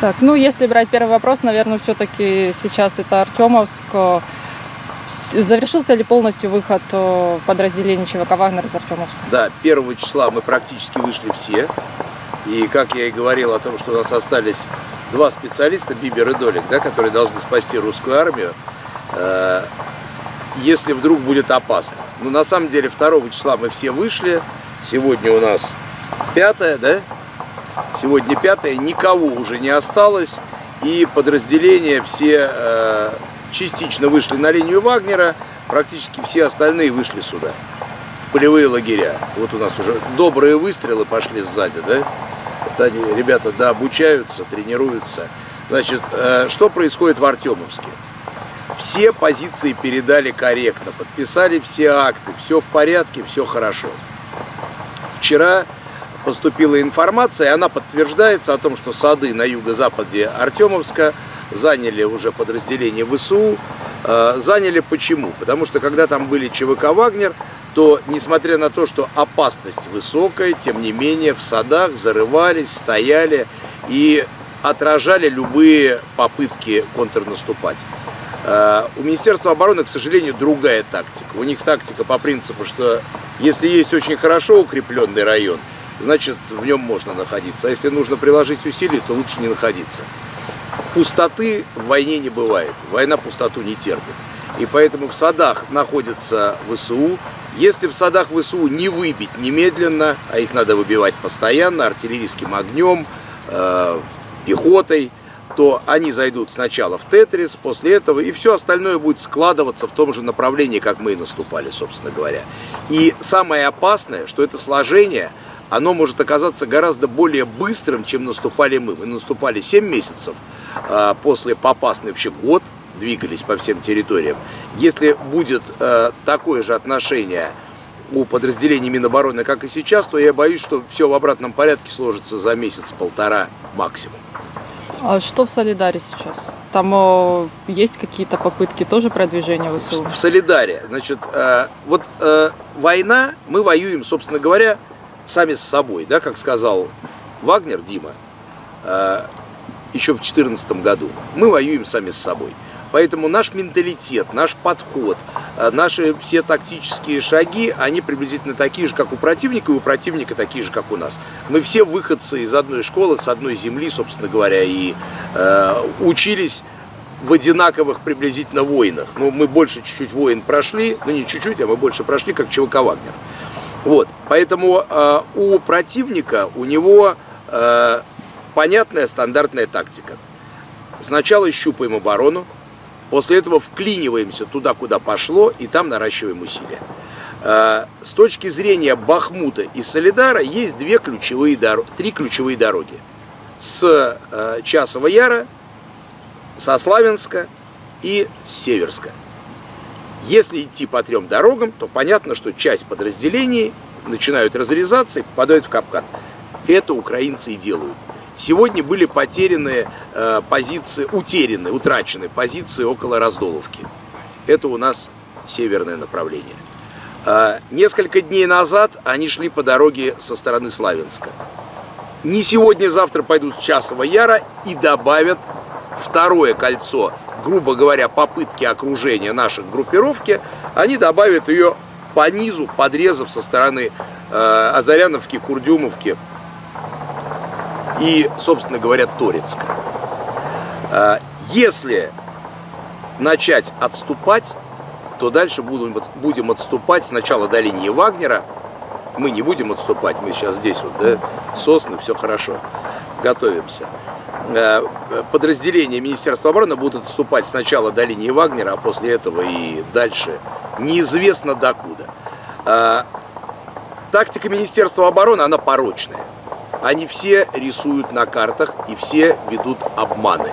Так, ну если брать первый вопрос, наверное, все-таки сейчас это Артемовск. Завершился ли полностью выход э, подразделений ЧВК «Вагнер» из Артемовска? Да, первого числа мы практически вышли все. И как я и говорил о том, что у нас остались два специалиста, Бибер и Долик, да, которые должны спасти русскую армию, э, если вдруг будет опасно. Ну, на самом деле, 2 числа мы все вышли. Сегодня у нас 5, да? Сегодня 5, никого уже не осталось. И подразделения все э, частично вышли на линию Вагнера, практически все остальные вышли сюда, в полевые лагеря. Вот у нас уже добрые выстрелы пошли сзади, да? Это они, ребята, да, обучаются, тренируются. Значит, э, что происходит в Артемовске? Все позиции передали корректно, подписали все акты, все в порядке, все хорошо. Вчера поступила информация, она подтверждается о том, что сады на юго-западе Артемовска заняли уже подразделение ВСУ. Э, заняли почему? Потому что когда там были ЧВК «Вагнер», то, несмотря на то, что опасность высокая, тем не менее в садах зарывались, стояли и отражали любые попытки контрнаступать. Э, у Министерства обороны, к сожалению, другая тактика. У них тактика по принципу, что если есть очень хорошо укрепленный район, значит в нем можно находиться. А если нужно приложить усилия, то лучше не находиться пустоты в войне не бывает. Война пустоту не терпит. И поэтому в садах находится ВСУ. Если в садах ВСУ не выбить немедленно, а их надо выбивать постоянно, артиллерийским огнем, э, пехотой, то они зайдут сначала в Тетрис, после этого, и все остальное будет складываться в том же направлении, как мы и наступали, собственно говоря. И самое опасное, что это сложение – оно может оказаться гораздо более быстрым, чем наступали мы. Мы наступали 7 месяцев, а, после Попасной вообще год двигались по всем территориям. Если будет э, такое же отношение у подразделений Минобороны, как и сейчас, то я боюсь, что все в обратном порядке сложится за месяц-полтора максимум. А что в Солидаре сейчас? Там о, есть какие-то попытки тоже продвижения ВСУ? В Солидаре, значит, э, вот э, война, мы воюем, собственно говоря, сами с собой, да, как сказал Вагнер Дима э, еще в 2014 году. Мы воюем сами с собой. Поэтому наш менталитет, наш подход, э, наши все тактические шаги, они приблизительно такие же, как у противника, и у противника такие же, как у нас. Мы все выходцы из одной школы, с одной земли, собственно говоря, и э, учились в одинаковых приблизительно войнах. Ну, мы больше чуть-чуть войн прошли, ну не чуть-чуть, а мы больше прошли, как ЧВК Вагнер. Вот, поэтому э, у противника, у него э, понятная стандартная тактика. Сначала щупаем оборону, после этого вклиниваемся туда, куда пошло, и там наращиваем усилия. Э, с точки зрения Бахмута и Солидара есть две ключевые дороги, три ключевые дороги. С э, Часова Яра, со Славянска и с Северска. Если идти по трем дорогам, то понятно, что часть подразделений начинают разрезаться и попадают в капкан. Это украинцы и делают. Сегодня были потеряны э, позиции, утеряны, утрачены позиции около Раздоловки. Это у нас северное направление. Э, несколько дней назад они шли по дороге со стороны Славянска. Не сегодня, завтра пойдут с Часова Яра и добавят второе кольцо грубо говоря, попытки окружения наших группировки, они добавят ее по низу, подрезав со стороны э, Азаряновки, Курдюмовки и, собственно говоря, Торецка. Э, если начать отступать, то дальше будем, будем отступать сначала до линии Вагнера. Мы не будем отступать, мы сейчас здесь вот, да, сосны, все хорошо, готовимся. Э, подразделения Министерства обороны будут отступать сначала до линии Вагнера, а после этого и дальше неизвестно докуда. Э, тактика Министерства обороны, она порочная. Они все рисуют на картах и все ведут обманы.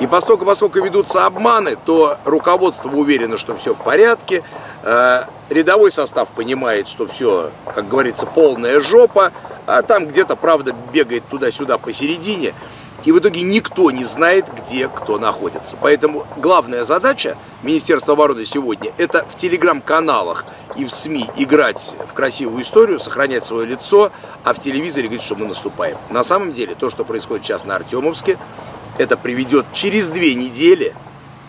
И поскольку, поскольку ведутся обманы, то руководство уверено, что все в порядке, э, рядовой состав понимает, что все, как говорится, полная жопа, а там где-то, правда, бегает туда-сюда посередине – и в итоге никто не знает, где кто находится. Поэтому главная задача Министерства обороны сегодня – это в телеграм-каналах и в СМИ играть в красивую историю, сохранять свое лицо, а в телевизоре говорить, что мы наступаем. На самом деле, то, что происходит сейчас на Артемовске, это приведет через две недели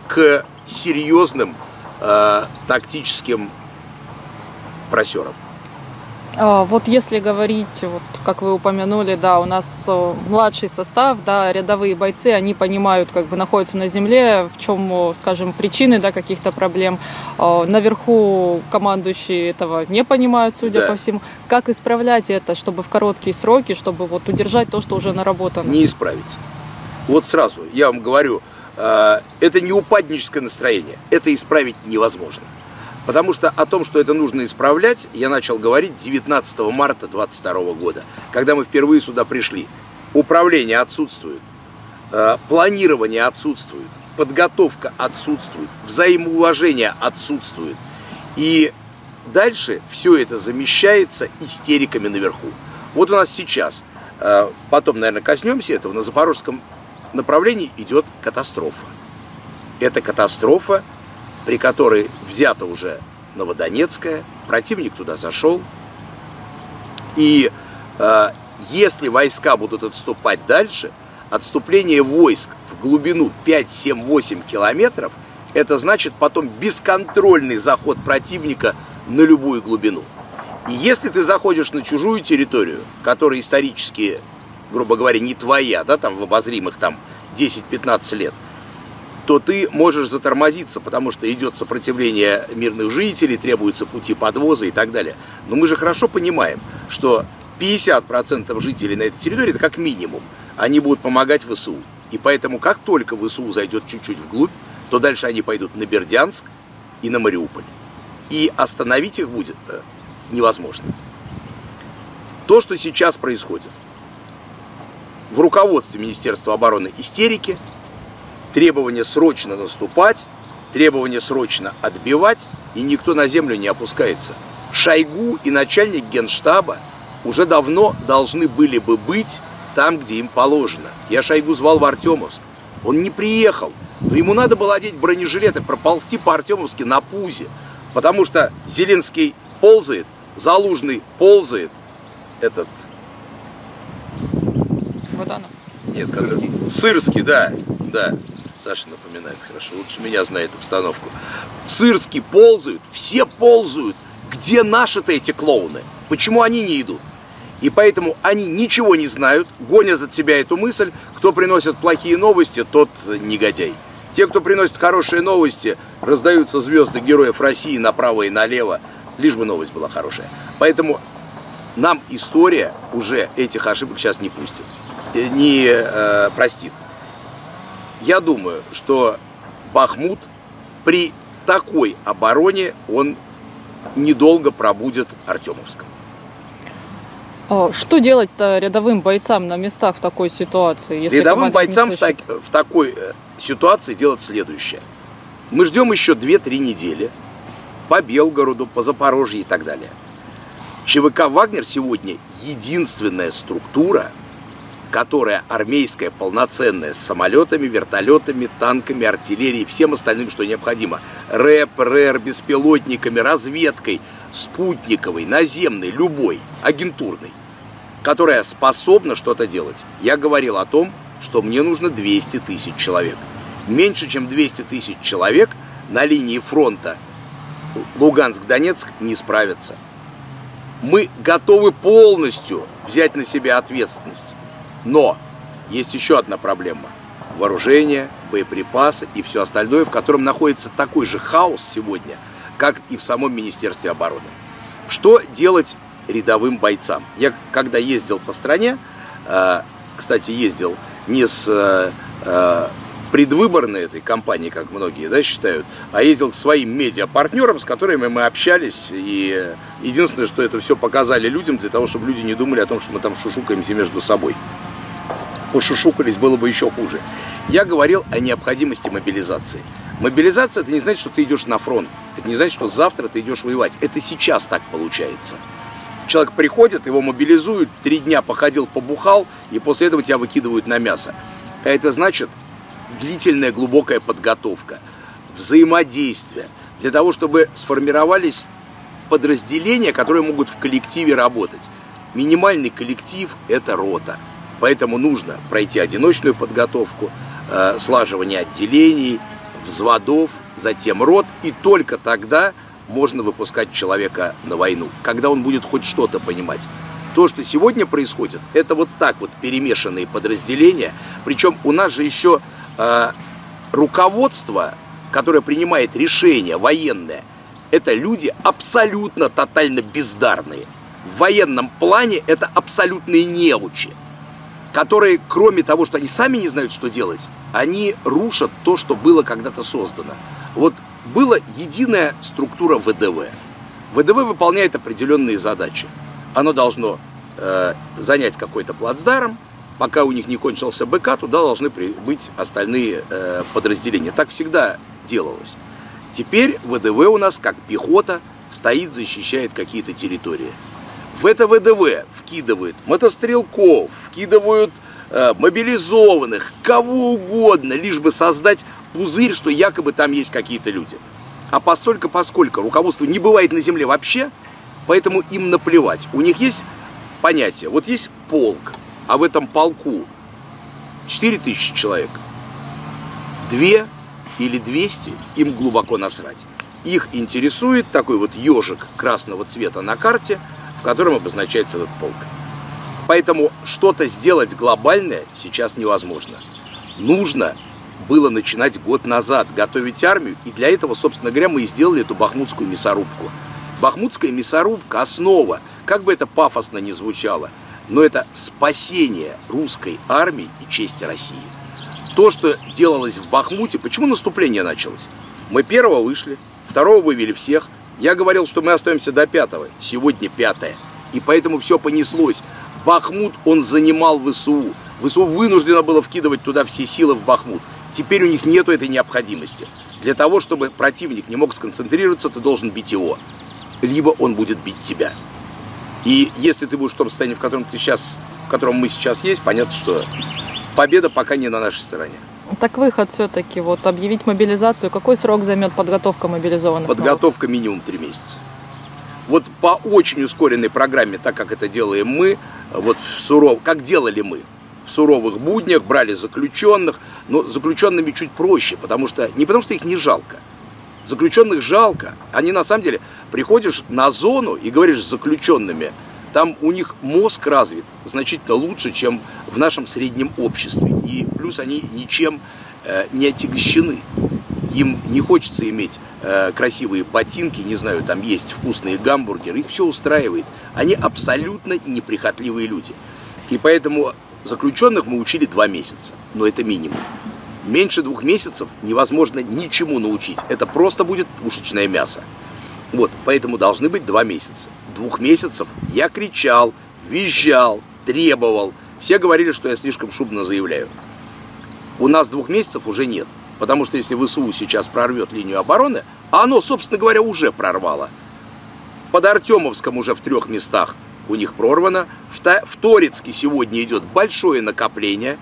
к серьезным э, тактическим просерам. А, вот если говорить, вот как вы упомянули, да, у нас э, младший состав, да, рядовые бойцы, они понимают, как бы находятся на земле, в чем, скажем, причины, да, каких-то проблем. А, наверху командующие этого не понимают, судя да. по всему. Как исправлять это, чтобы в короткие сроки, чтобы вот удержать то, что уже наработано? Не исправить. Вот сразу, я вам говорю, э, это не упадническое настроение, это исправить невозможно. Потому что о том, что это нужно исправлять, я начал говорить 19 марта 22 года, когда мы впервые сюда пришли. Управление отсутствует, э, планирование отсутствует, подготовка отсутствует, взаимоуважение отсутствует. И дальше все это замещается истериками наверху. Вот у нас сейчас, э, потом, наверное, коснемся этого, на запорожском направлении идет катастрофа. Это катастрофа при которой взято уже Новодонецкая, противник туда зашел. И э, если войска будут отступать дальше, отступление войск в глубину 5, 7, 8 километров, это значит потом бесконтрольный заход противника на любую глубину. И если ты заходишь на чужую территорию, которая исторически, грубо говоря, не твоя, да, там в обозримых там 10-15 лет, то ты можешь затормозиться, потому что идет сопротивление мирных жителей, требуются пути подвоза и так далее. Но мы же хорошо понимаем, что 50% жителей на этой территории, это как минимум, они будут помогать ВСУ. И поэтому, как только ВСУ зайдет чуть-чуть вглубь, то дальше они пойдут на Бердянск и на Мариуполь. И остановить их будет э, невозможно. То, что сейчас происходит, в руководстве Министерства обороны истерики – требование срочно наступать, требование срочно отбивать, и никто на землю не опускается. Шойгу и начальник генштаба уже давно должны были бы быть там, где им положено. Я Шойгу звал в Артемовск. Он не приехал, но ему надо было одеть бронежилет и проползти по Артемовске на пузе, потому что Зеленский ползает, Залужный ползает, этот... Вот она. Нет, Сырский. Сырский, да, да. Саша напоминает хорошо, лучше меня знает обстановку. Сырски ползают, все ползают. Где наши-то эти клоуны? Почему они не идут? И поэтому они ничего не знают, гонят от себя эту мысль. Кто приносит плохие новости, тот негодяй. Те, кто приносит хорошие новости, раздаются звезды героев России направо и налево, лишь бы новость была хорошая. Поэтому нам история уже этих ошибок сейчас не пустит, э, не э, простит. Я думаю, что Бахмут при такой обороне он недолго пробудет Артемовском. А что делать-то рядовым бойцам на местах в такой ситуации? Если рядовым бойцам в, так, в такой э, ситуации делать следующее. Мы ждем еще 2-3 недели по Белгороду, по Запорожью и так далее. ЧВК «Вагнер» сегодня единственная структура – которая армейская, полноценная, с самолетами, вертолетами, танками, артиллерией, всем остальным, что необходимо. РЭП, РЭР, беспилотниками, разведкой, спутниковой, наземной, любой, агентурной, которая способна что-то делать. Я говорил о том, что мне нужно 200 тысяч человек. Меньше, чем 200 тысяч человек на линии фронта Луганск-Донецк не справятся. Мы готовы полностью взять на себя ответственность. Но есть еще одна проблема. Вооружение, боеприпасы и все остальное, в котором находится такой же хаос сегодня, как и в самом Министерстве обороны. Что делать рядовым бойцам? Я когда ездил по стране, э, кстати, ездил не с э, э, предвыборной этой кампании, как многие да, считают, а ездил к своим медиапартнерам, с которыми мы общались. И единственное, что это все показали людям, для того, чтобы люди не думали о том, что мы там шушукаемся между собой пошушукались, было бы еще хуже. Я говорил о необходимости мобилизации. Мобилизация это не значит, что ты идешь на фронт. Это не значит, что завтра ты идешь воевать. Это сейчас так получается. Человек приходит, его мобилизуют, три дня походил, побухал, и после этого тебя выкидывают на мясо. А это значит длительная глубокая подготовка, взаимодействие, для того, чтобы сформировались подразделения, которые могут в коллективе работать. Минимальный коллектив – это рота – Поэтому нужно пройти одиночную подготовку, э, слаживание отделений, взводов, затем рот, и только тогда можно выпускать человека на войну, когда он будет хоть что-то понимать. То, что сегодня происходит, это вот так вот перемешанные подразделения, причем у нас же еще э, руководство, которое принимает решения военное, это люди абсолютно тотально бездарные. В военном плане это абсолютные неучи, которые, кроме того, что они сами не знают, что делать, они рушат то, что было когда-то создано. Вот была единая структура ВДВ. ВДВ выполняет определенные задачи. Оно должно э, занять какой-то плацдарм, пока у них не кончился БК, туда должны быть остальные э, подразделения. Так всегда делалось. Теперь ВДВ у нас, как пехота, стоит, защищает какие-то территории. В это ВДВ вкидывают мотострелков, вкидывают э, мобилизованных, кого угодно, лишь бы создать пузырь, что якобы там есть какие-то люди. А постолько, поскольку руководство не бывает на земле вообще, поэтому им наплевать. У них есть понятие, вот есть полк, а в этом полку 4000 человек. Две или 200 им глубоко насрать. Их интересует такой вот ежик красного цвета на карте, в котором обозначается этот полк. Поэтому что-то сделать глобальное сейчас невозможно. Нужно было начинать год назад, готовить армию, и для этого, собственно говоря, мы и сделали эту бахмутскую мясорубку. Бахмутская мясорубка – основа, как бы это пафосно ни звучало, но это спасение русской армии и чести России. То, что делалось в Бахмуте, почему наступление началось? Мы первого вышли, второго вывели всех. Я говорил, что мы остаемся до пятого, сегодня пятое. И поэтому все понеслось. Бахмут он занимал ВСУ. ВСУ вынуждено было вкидывать туда все силы в Бахмут. Теперь у них нету этой необходимости. Для того, чтобы противник не мог сконцентрироваться, ты должен бить его. Либо он будет бить тебя. И если ты будешь в том состоянии, в котором ты сейчас, в котором мы сейчас есть, понятно, что победа пока не на нашей стороне. Так выход все-таки, вот объявить мобилизацию, какой срок займет подготовка мобилизованных? Подготовка минимум три месяца. Вот по очень ускоренной программе, так как это делаем мы, вот в суров, как делали мы, в суровых буднях, брали заключенных, но заключенными чуть проще, потому что не потому что их не жалко. Заключенных жалко. Они на самом деле приходишь на зону и говоришь с заключенными, там у них мозг развит значительно лучше, чем в нашем среднем обществе. И плюс они ничем э, не отягощены. Им не хочется иметь э, красивые ботинки, не знаю, там есть вкусные гамбургеры, их все устраивает. Они абсолютно неприхотливые люди. И поэтому Заключенных мы учили два месяца, но это минимум. Меньше двух месяцев невозможно ничему научить. Это просто будет пушечное мясо. Вот, поэтому должны быть два месяца. Двух месяцев я кричал, визжал, требовал. Все говорили, что я слишком шумно заявляю. У нас двух месяцев уже нет. Потому что если ВСУ сейчас прорвет линию обороны, а оно, собственно говоря, уже прорвало. Под Артемовском уже в трех местах у них прорвано. В Торецке сегодня идет большое накопление.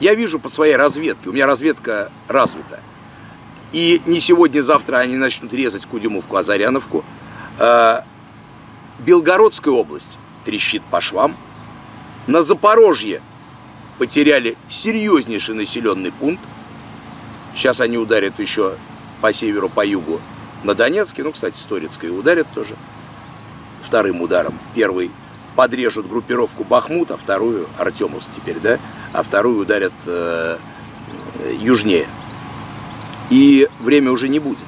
Я вижу по своей разведке, у меня разведка развита. И не сегодня, завтра они начнут резать Кудимовку, Азаряновку. А, Белгородская область трещит по швам. На Запорожье потеряли серьезнейший населенный пункт. Сейчас они ударят еще по северу, по югу на Донецке. Ну, кстати, с Торецкой ударят тоже вторым ударом. Первый подрежут группировку Бахмута, вторую Артемовс теперь, да, а вторую ударят э, южнее. И время уже не будет.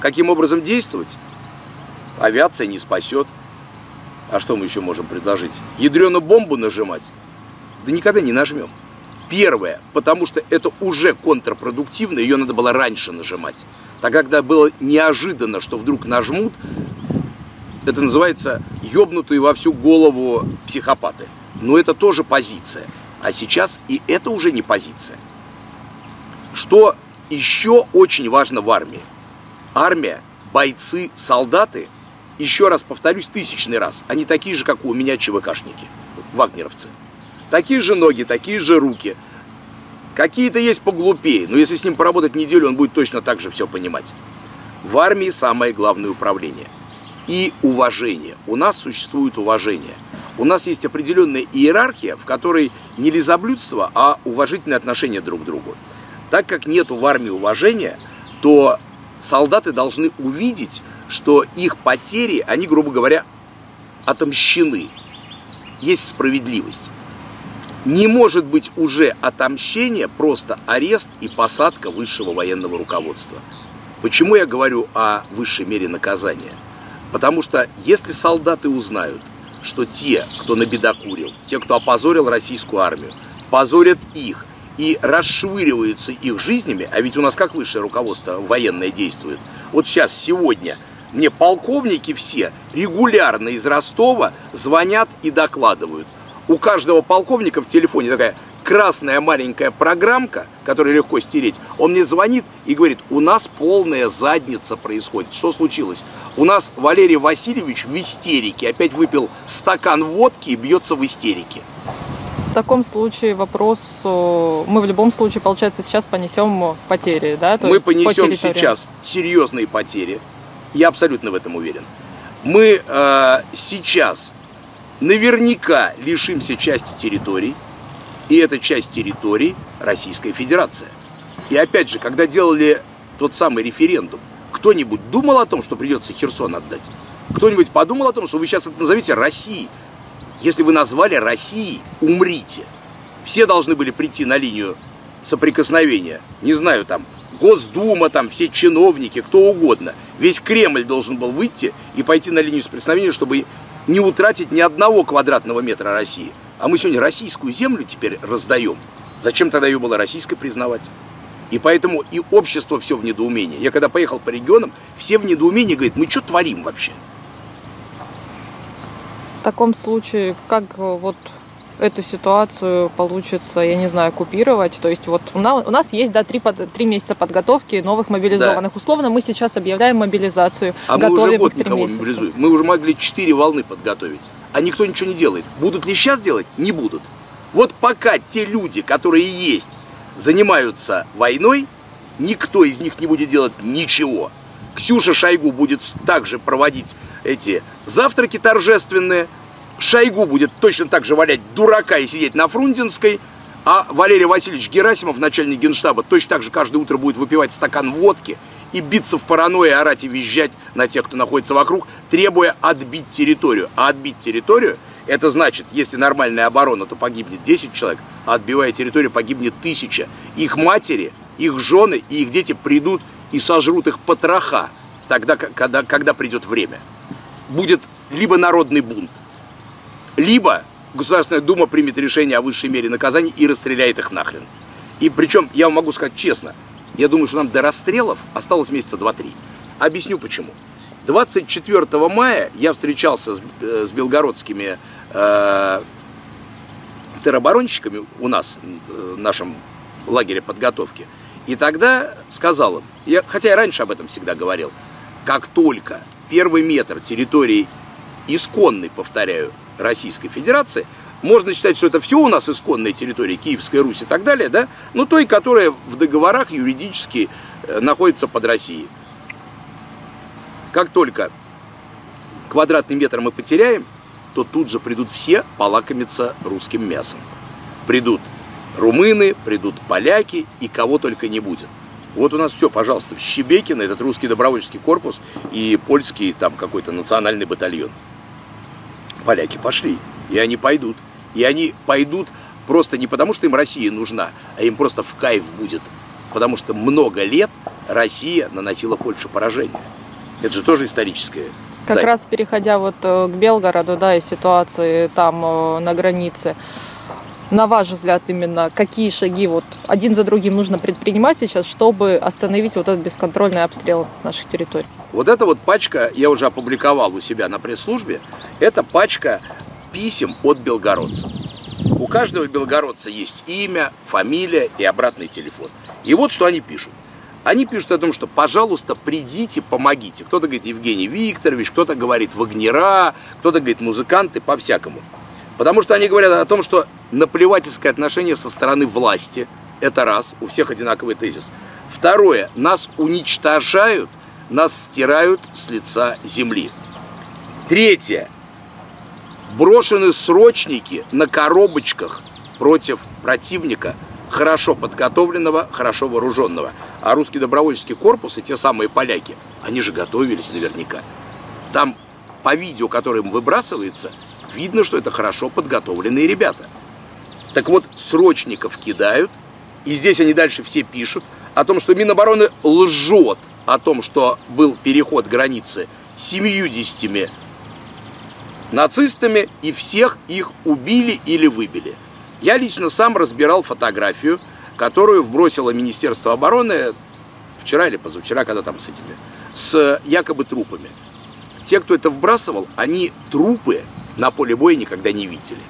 Каким образом действовать? Авиация не спасет. А что мы еще можем предложить? Ядреную бомбу нажимать? Да никогда не нажмем. Первое, потому что это уже контрпродуктивно, ее надо было раньше нажимать. Так когда было неожиданно, что вдруг нажмут, это называется ёбнутые во всю голову психопаты. Но это тоже позиция. А сейчас и это уже не позиция. Что еще очень важно в армии? Армия, бойцы, солдаты, еще раз повторюсь тысячный раз, они такие же, как у меня ЧВКшники, вагнеровцы. Такие же ноги, такие же руки. Какие-то есть поглупее, но если с ним поработать неделю, он будет точно так же все понимать. В армии самое главное управление – и уважение. У нас существует уважение. У нас есть определенная иерархия, в которой не лизоблюдство, а уважительное отношение друг к другу. Так как нету в армии уважения, то солдаты должны увидеть, что их потери, они, грубо говоря, отомщены. Есть справедливость. Не может быть уже отомщение, просто арест и посадка высшего военного руководства. Почему я говорю о высшей мере наказания? Потому что если солдаты узнают, что те, кто набедокурил, те, кто опозорил российскую армию, позорят их и расшвыриваются их жизнями, а ведь у нас как высшее руководство военное действует. Вот сейчас, сегодня, мне полковники все регулярно из Ростова звонят и докладывают. У каждого полковника в телефоне такая красная маленькая программка, которую легко стереть, он мне звонит и говорит, у нас полная задница происходит. Что случилось? У нас Валерий Васильевич в истерике, опять выпил стакан водки и бьется в истерике. В таком случае вопрос, мы в любом случае, получается, сейчас понесем потери, да? То мы понесем по сейчас серьезные потери, я абсолютно в этом уверен. Мы э, сейчас наверняка лишимся части территорий, и это часть территорий Российской Федерации. И опять же, когда делали тот самый референдум, кто-нибудь думал о том, что придется Херсон отдать? Кто-нибудь подумал о том, что вы сейчас это назовете Россией? Если вы назвали Россией, умрите. Все должны были прийти на линию соприкосновения. Не знаю, там, Госдума, там, все чиновники, кто угодно. Весь Кремль должен был выйти и пойти на линию соприкосновения, чтобы не утратить ни одного квадратного метра России. А мы сегодня российскую землю теперь раздаем. Зачем тогда ее было российской признавать? И поэтому и общество все в недоумении. Я когда поехал по регионам, все в недоумении говорят, мы что творим вообще? В таком случае, как вот эту ситуацию получится, я не знаю, купировать. То есть вот у нас, у нас есть, да, три, три месяца подготовки новых мобилизованных. Да. Условно мы сейчас объявляем мобилизацию. А мы уже год никого месяца. мобилизуем. Мы уже могли четыре волны подготовить. А никто ничего не делает. Будут ли сейчас делать? Не будут. Вот пока те люди, которые есть, занимаются войной, никто из них не будет делать ничего. Ксюша Шойгу будет также проводить эти завтраки торжественные, Шойгу будет точно так же валять дурака и сидеть на Фрунзенской, а Валерий Васильевич Герасимов, начальник генштаба, точно так же каждое утро будет выпивать стакан водки и биться в паранойи, орать и визжать на тех, кто находится вокруг, требуя отбить территорию. А отбить территорию, это значит, если нормальная оборона, то погибнет 10 человек, а отбивая территорию, погибнет тысяча. Их матери, их жены и их дети придут и сожрут их потроха, тогда, когда, когда придет время. Будет либо народный бунт, либо Государственная Дума примет решение о высшей мере наказания и расстреляет их нахрен. И причем, я вам могу сказать честно, я думаю, что нам до расстрелов осталось месяца 2-3. Объясню почему. 24 мая я встречался с, э, с белгородскими э, тероборонщиками у нас, э, в нашем лагере подготовки. И тогда сказал им, я, хотя я раньше об этом всегда говорил, как только первый метр территории исконной, повторяю, Российской Федерации, можно считать, что это все у нас исконная территория Киевской Руси и так далее, да, но той, которая в договорах юридически э, находится под Россией. Как только квадратный метр мы потеряем, то тут же придут все полакомиться русским мясом. Придут румыны, придут поляки и кого только не будет. Вот у нас все, пожалуйста, в Щебекино, этот русский добровольческий корпус и польский там какой-то национальный батальон поляки пошли, и они пойдут. И они пойдут просто не потому, что им Россия нужна, а им просто в кайф будет. Потому что много лет Россия наносила Польше поражение. Это же тоже историческое. Как да. раз переходя вот э, к Белгороду, да, и ситуации там э, на границе, на ваш взгляд, именно какие шаги вот один за другим нужно предпринимать сейчас, чтобы остановить вот этот бесконтрольный обстрел наших территорий? Вот эта вот пачка, я уже опубликовал у себя на пресс-службе, это пачка писем от белгородцев. У каждого белгородца есть имя, фамилия и обратный телефон. И вот что они пишут. Они пишут о том, что, пожалуйста, придите, помогите. Кто-то говорит Евгений Викторович, кто-то говорит Вагнера, кто-то говорит музыканты, по-всякому. Потому что они говорят о том, что наплевательское отношение со стороны власти, это раз, у всех одинаковый тезис. Второе, нас уничтожают, нас стирают с лица земли. Третье, брошены срочники на коробочках против противника, хорошо подготовленного, хорошо вооруженного. А русский добровольческий корпус и те самые поляки, они же готовились наверняка. Там по видео, которое им выбрасывается, видно, что это хорошо подготовленные ребята. Так вот, срочников кидают, и здесь они дальше все пишут о том, что Минобороны лжет о том, что был переход границы 70 нацистами, и всех их убили или выбили. Я лично сам разбирал фотографию, которую вбросило Министерство обороны вчера или позавчера, когда там с этими, с якобы трупами. Те, кто это вбрасывал, они трупы на поле боя никогда не видели.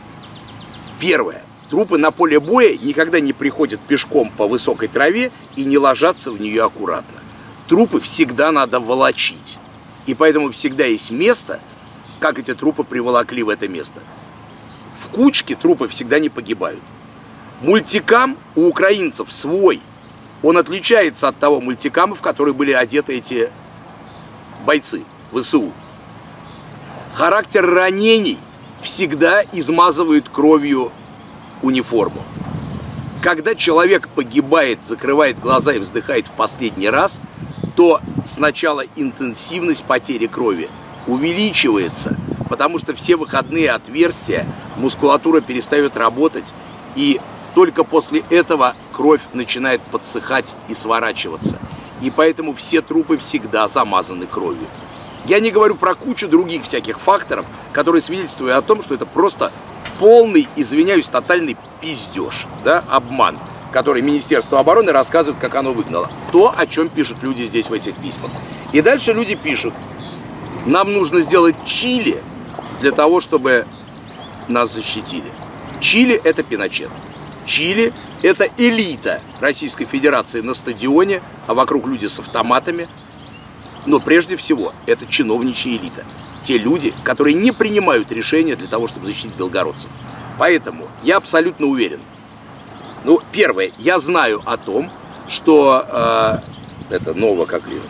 Первое. Трупы на поле боя никогда не приходят пешком по высокой траве и не ложатся в нее аккуратно. Трупы всегда надо волочить. И поэтому всегда есть место, как эти трупы приволокли в это место. В кучке трупы всегда не погибают. Мультикам у украинцев свой. Он отличается от того мультикама, в который были одеты эти бойцы ВСУ. Характер ранений всегда измазывают кровью униформу. Когда человек погибает, закрывает глаза и вздыхает в последний раз, то сначала интенсивность потери крови увеличивается, потому что все выходные отверстия, мускулатура перестает работать, и только после этого кровь начинает подсыхать и сворачиваться. И поэтому все трупы всегда замазаны кровью. Я не говорю про кучу других всяких факторов, которые свидетельствуют о том, что это просто полный, извиняюсь, тотальный пиздеж, да, обман, который Министерство обороны рассказывает, как оно выгнало. То, о чем пишут люди здесь в этих письмах. И дальше люди пишут, нам нужно сделать Чили для того, чтобы нас защитили. Чили – это Пиночет. Чили – это элита Российской Федерации на стадионе, а вокруг люди с автоматами. Но прежде всего, это чиновничья элита – те люди, которые не принимают решения для того, чтобы защитить белгородцев. Поэтому я абсолютно уверен. Ну, первое, я знаю о том, что э, это ново как ее.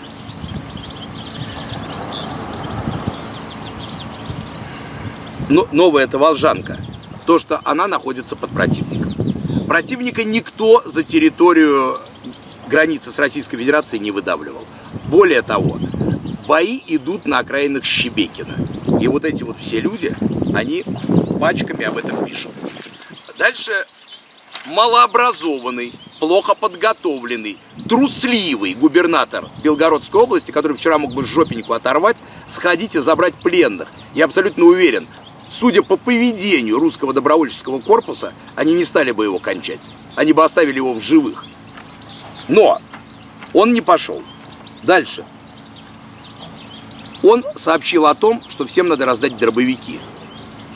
Но, новая это Волжанка. То, что она находится под противником. Противника никто за территорию границы с Российской Федерацией не выдавливал. Более того, бои идут на окраинах Щебекина. И вот эти вот все люди, они пачками об этом пишут. Дальше малообразованный, плохо подготовленный, трусливый губернатор Белгородской области, который вчера мог бы жопеньку оторвать, сходить и забрать пленных. Я абсолютно уверен, судя по поведению русского добровольческого корпуса, они не стали бы его кончать. Они бы оставили его в живых. Но он не пошел. Дальше. Он сообщил о том, что всем надо раздать дробовики.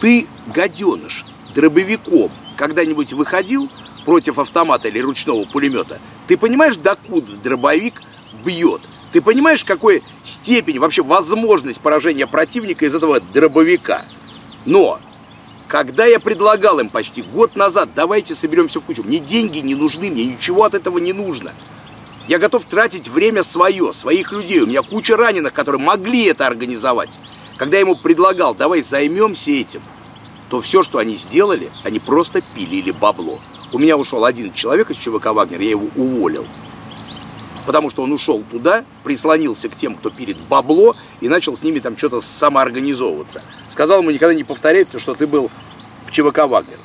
Ты, гаденыш, дробовиком когда-нибудь выходил против автомата или ручного пулемета? Ты понимаешь, докуда дробовик бьет? Ты понимаешь, какой степень, вообще возможность поражения противника из этого дробовика? Но, когда я предлагал им почти год назад, давайте соберем все в кучу, мне деньги не нужны, мне ничего от этого не нужно – я готов тратить время свое, своих людей. У меня куча раненых, которые могли это организовать. Когда я ему предлагал, давай займемся этим, то все, что они сделали, они просто пилили бабло. У меня ушел один человек из ЧВК «Вагнер», я его уволил. Потому что он ушел туда, прислонился к тем, кто пилит бабло, и начал с ними там что-то самоорганизовываться. Сказал ему никогда не повторять, что ты был в ЧВК «Вагнер».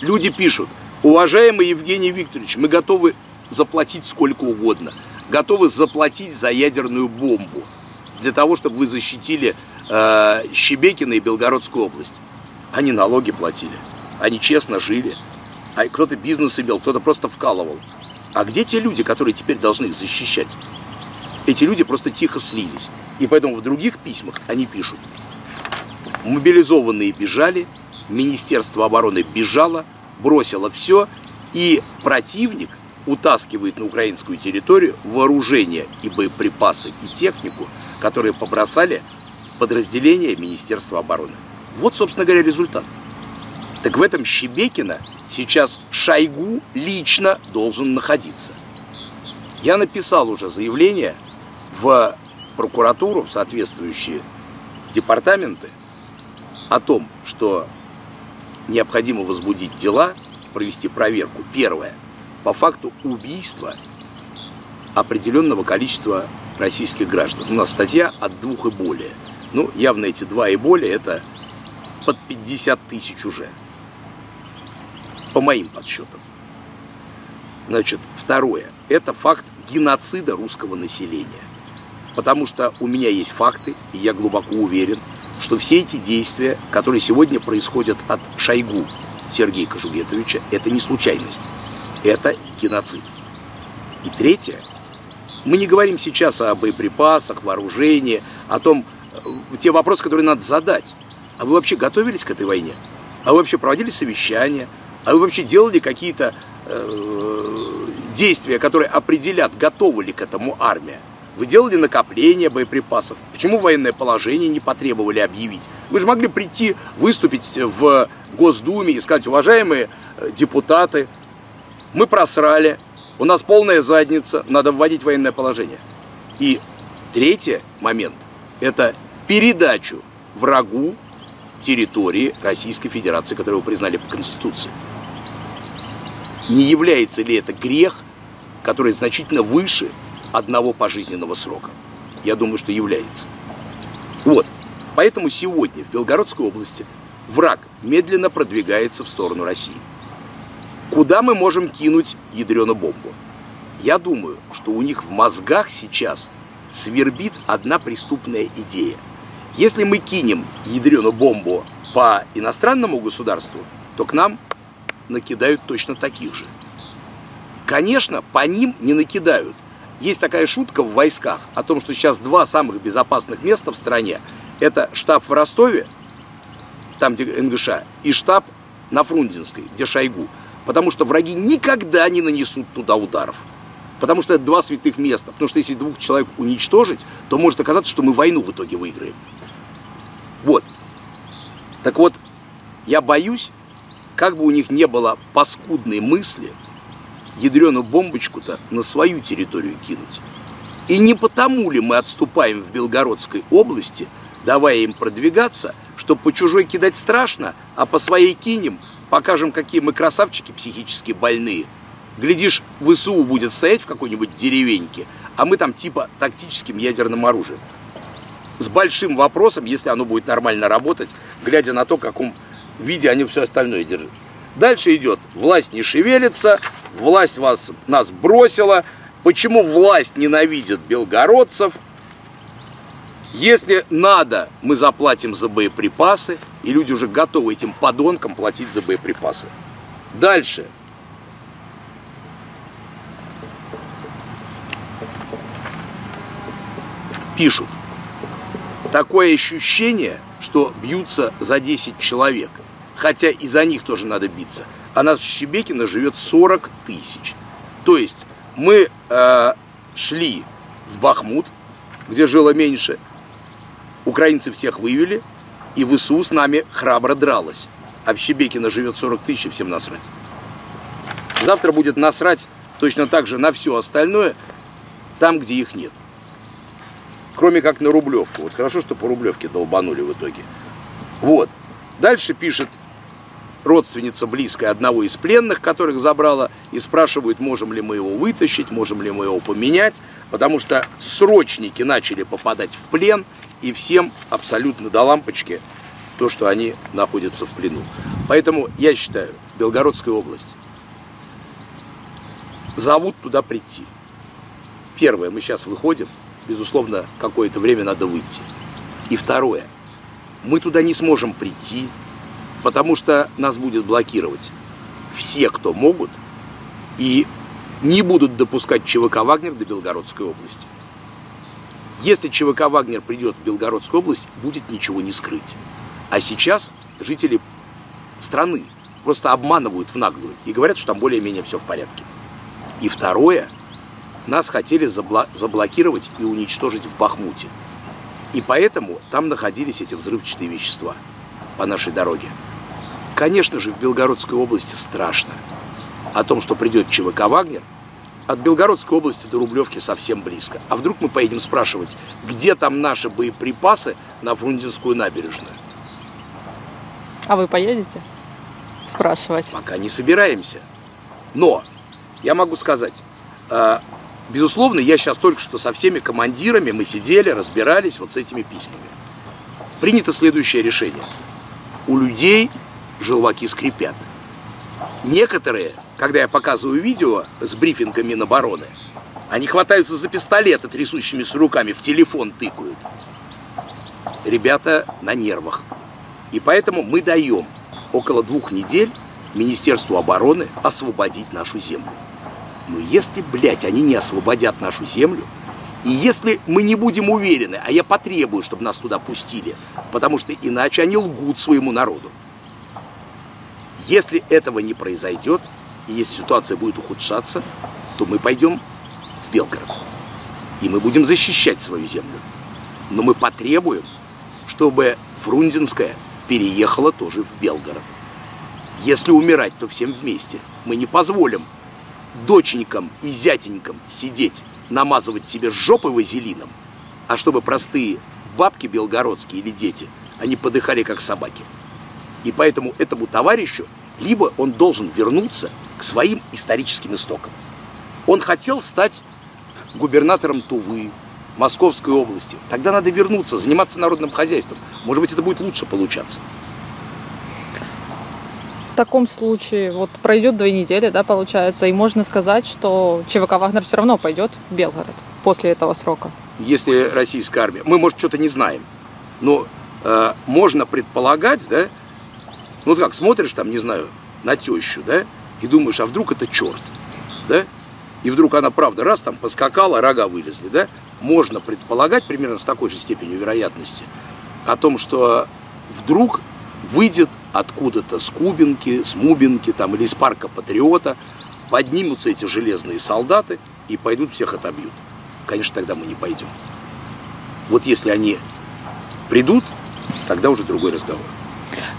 Люди пишут, уважаемый Евгений Викторович, мы готовы заплатить сколько угодно. Готовы заплатить за ядерную бомбу для того, чтобы вы защитили э, Щебекина и Белгородскую область. Они налоги платили, они честно жили, а кто-то бизнес имел, кто-то просто вкалывал. А где те люди, которые теперь должны их защищать? Эти люди просто тихо слились. И поэтому в других письмах они пишут. Мобилизованные бежали, Министерство обороны бежало, бросило все, и противник утаскивает на украинскую территорию вооружение и боеприпасы и технику, которые побросали подразделения Министерства обороны. Вот, собственно говоря, результат. Так в этом Щебекина сейчас Шойгу лично должен находиться. Я написал уже заявление в прокуратуру, в соответствующие департаменты, о том, что необходимо возбудить дела, провести проверку. Первое. По факту убийства определенного количества российских граждан. У нас статья от двух и более. Ну, явно эти два и более это под 50 тысяч уже. По моим подсчетам. Значит, второе. Это факт геноцида русского населения. Потому что у меня есть факты, и я глубоко уверен, что все эти действия, которые сегодня происходят от Шойгу Сергея Кожугетовича, это не случайность. Это геноцид. И третье. Мы не говорим сейчас о боеприпасах, вооружении, о том, э, те вопросы, которые надо задать. А вы вообще готовились к этой войне? А вы вообще проводили совещания? А вы вообще делали какие-то э, действия, которые определят, готова ли к этому армия? Вы делали накопление боеприпасов. Почему военное положение не потребовали объявить? Вы же могли прийти, выступить в Госдуме и сказать, уважаемые э, депутаты, мы просрали, у нас полная задница, надо вводить военное положение. И третий момент – это передачу врагу территории Российской Федерации, которую вы признали по Конституции. Не является ли это грех, который значительно выше одного пожизненного срока? Я думаю, что является. Вот. Поэтому сегодня в Белгородской области враг медленно продвигается в сторону России. Куда мы можем кинуть ядреную бомбу? Я думаю, что у них в мозгах сейчас свербит одна преступная идея. Если мы кинем ядреную бомбу по иностранному государству, то к нам накидают точно таких же. Конечно, по ним не накидают. Есть такая шутка в войсках о том, что сейчас два самых безопасных места в стране. Это штаб в Ростове, там где НГШ, и штаб на Фрунзенской, где Шойгу. Потому что враги никогда не нанесут туда ударов. Потому что это два святых места. Потому что если двух человек уничтожить, то может оказаться, что мы войну в итоге выиграем. Вот. Так вот, я боюсь, как бы у них не было паскудной мысли, ядреную бомбочку-то на свою территорию кинуть. И не потому ли мы отступаем в Белгородской области, давая им продвигаться, что по чужой кидать страшно, а по своей кинем – покажем, какие мы красавчики психически больные. Глядишь, ВСУ будет стоять в какой-нибудь деревеньке, а мы там типа тактическим ядерным оружием. С большим вопросом, если оно будет нормально работать, глядя на то, в каком виде они все остальное держат. Дальше идет, власть не шевелится, власть вас, нас бросила. Почему власть ненавидит белгородцев – если надо, мы заплатим за боеприпасы, и люди уже готовы этим подонкам платить за боеприпасы. Дальше. Пишут. Такое ощущение, что бьются за 10 человек. Хотя и за них тоже надо биться. А нас в Щебекино живет 40 тысяч. То есть мы э, шли в Бахмут, где жило меньше, Украинцы всех вывели, и ВСУ с нами храбро дралась. А в Щебекино живет 40 тысяч, всем насрать. Завтра будет насрать точно так же на все остальное, там, где их нет. Кроме как на Рублевку. Вот хорошо, что по Рублевке долбанули в итоге. Вот. Дальше пишет родственница близкая одного из пленных, которых забрала, и спрашивают, можем ли мы его вытащить, можем ли мы его поменять, потому что срочники начали попадать в плен, и всем абсолютно до лампочки то, что они находятся в плену. Поэтому я считаю, Белгородская область зовут туда прийти. Первое, мы сейчас выходим, безусловно, какое-то время надо выйти. И второе, мы туда не сможем прийти, потому что нас будет блокировать все, кто могут, и не будут допускать ЧВК «Вагнер» до Белгородской области. Если ЧВК «Вагнер» придет в Белгородскую область, будет ничего не скрыть. А сейчас жители страны просто обманывают в наглую и говорят, что там более-менее все в порядке. И второе, нас хотели забло заблокировать и уничтожить в Бахмуте. И поэтому там находились эти взрывчатые вещества по нашей дороге. Конечно же, в Белгородской области страшно. О том, что придет ЧВК «Вагнер», от Белгородской области до Рублевки совсем близко. А вдруг мы поедем спрашивать, где там наши боеприпасы на Фрунзенскую набережную? А вы поедете? Спрашивать. Пока не собираемся. Но я могу сказать, э, безусловно, я сейчас только что со всеми командирами мы сидели, разбирались вот с этими письмами. Принято следующее решение. У людей желваки скрипят. Некоторые, когда я показываю видео с брифинга Минобороны, они хватаются за пистолеты трясущимися руками, в телефон тыкают. Ребята на нервах. И поэтому мы даем около двух недель Министерству обороны освободить нашу землю. Но если, блядь, они не освободят нашу землю, и если мы не будем уверены, а я потребую, чтобы нас туда пустили, потому что иначе они лгут своему народу. Если этого не произойдет, и если ситуация будет ухудшаться, то мы пойдем в Белгород. И мы будем защищать свою землю. Но мы потребуем, чтобы Фрунзенская переехала тоже в Белгород. Если умирать, то всем вместе. Мы не позволим доченькам и зятенькам сидеть, намазывать себе жопы вазелином, а чтобы простые бабки белгородские или дети, они подыхали как собаки. И поэтому этому товарищу либо он должен вернуться к своим историческим истокам. Он хотел стать губернатором Тувы, Московской области. Тогда надо вернуться, заниматься народным хозяйством. Может быть, это будет лучше получаться. В таком случае, вот пройдет две недели, да, получается, и можно сказать, что ЧВК «Вагнер» все равно пойдет в Белгород после этого срока. Если российская армия, мы, может, что-то не знаем, но э, можно предполагать, да, ну как, смотришь там, не знаю, на тещу, да, и думаешь, а вдруг это черт, да? И вдруг она, правда, раз там поскакала, рога вылезли, да? Можно предполагать примерно с такой же степенью вероятности о том, что вдруг выйдет откуда-то с Кубинки, с Мубинки там, или из парка Патриота, поднимутся эти железные солдаты и пойдут всех отобьют. Конечно, тогда мы не пойдем. Вот если они придут, тогда уже другой разговор.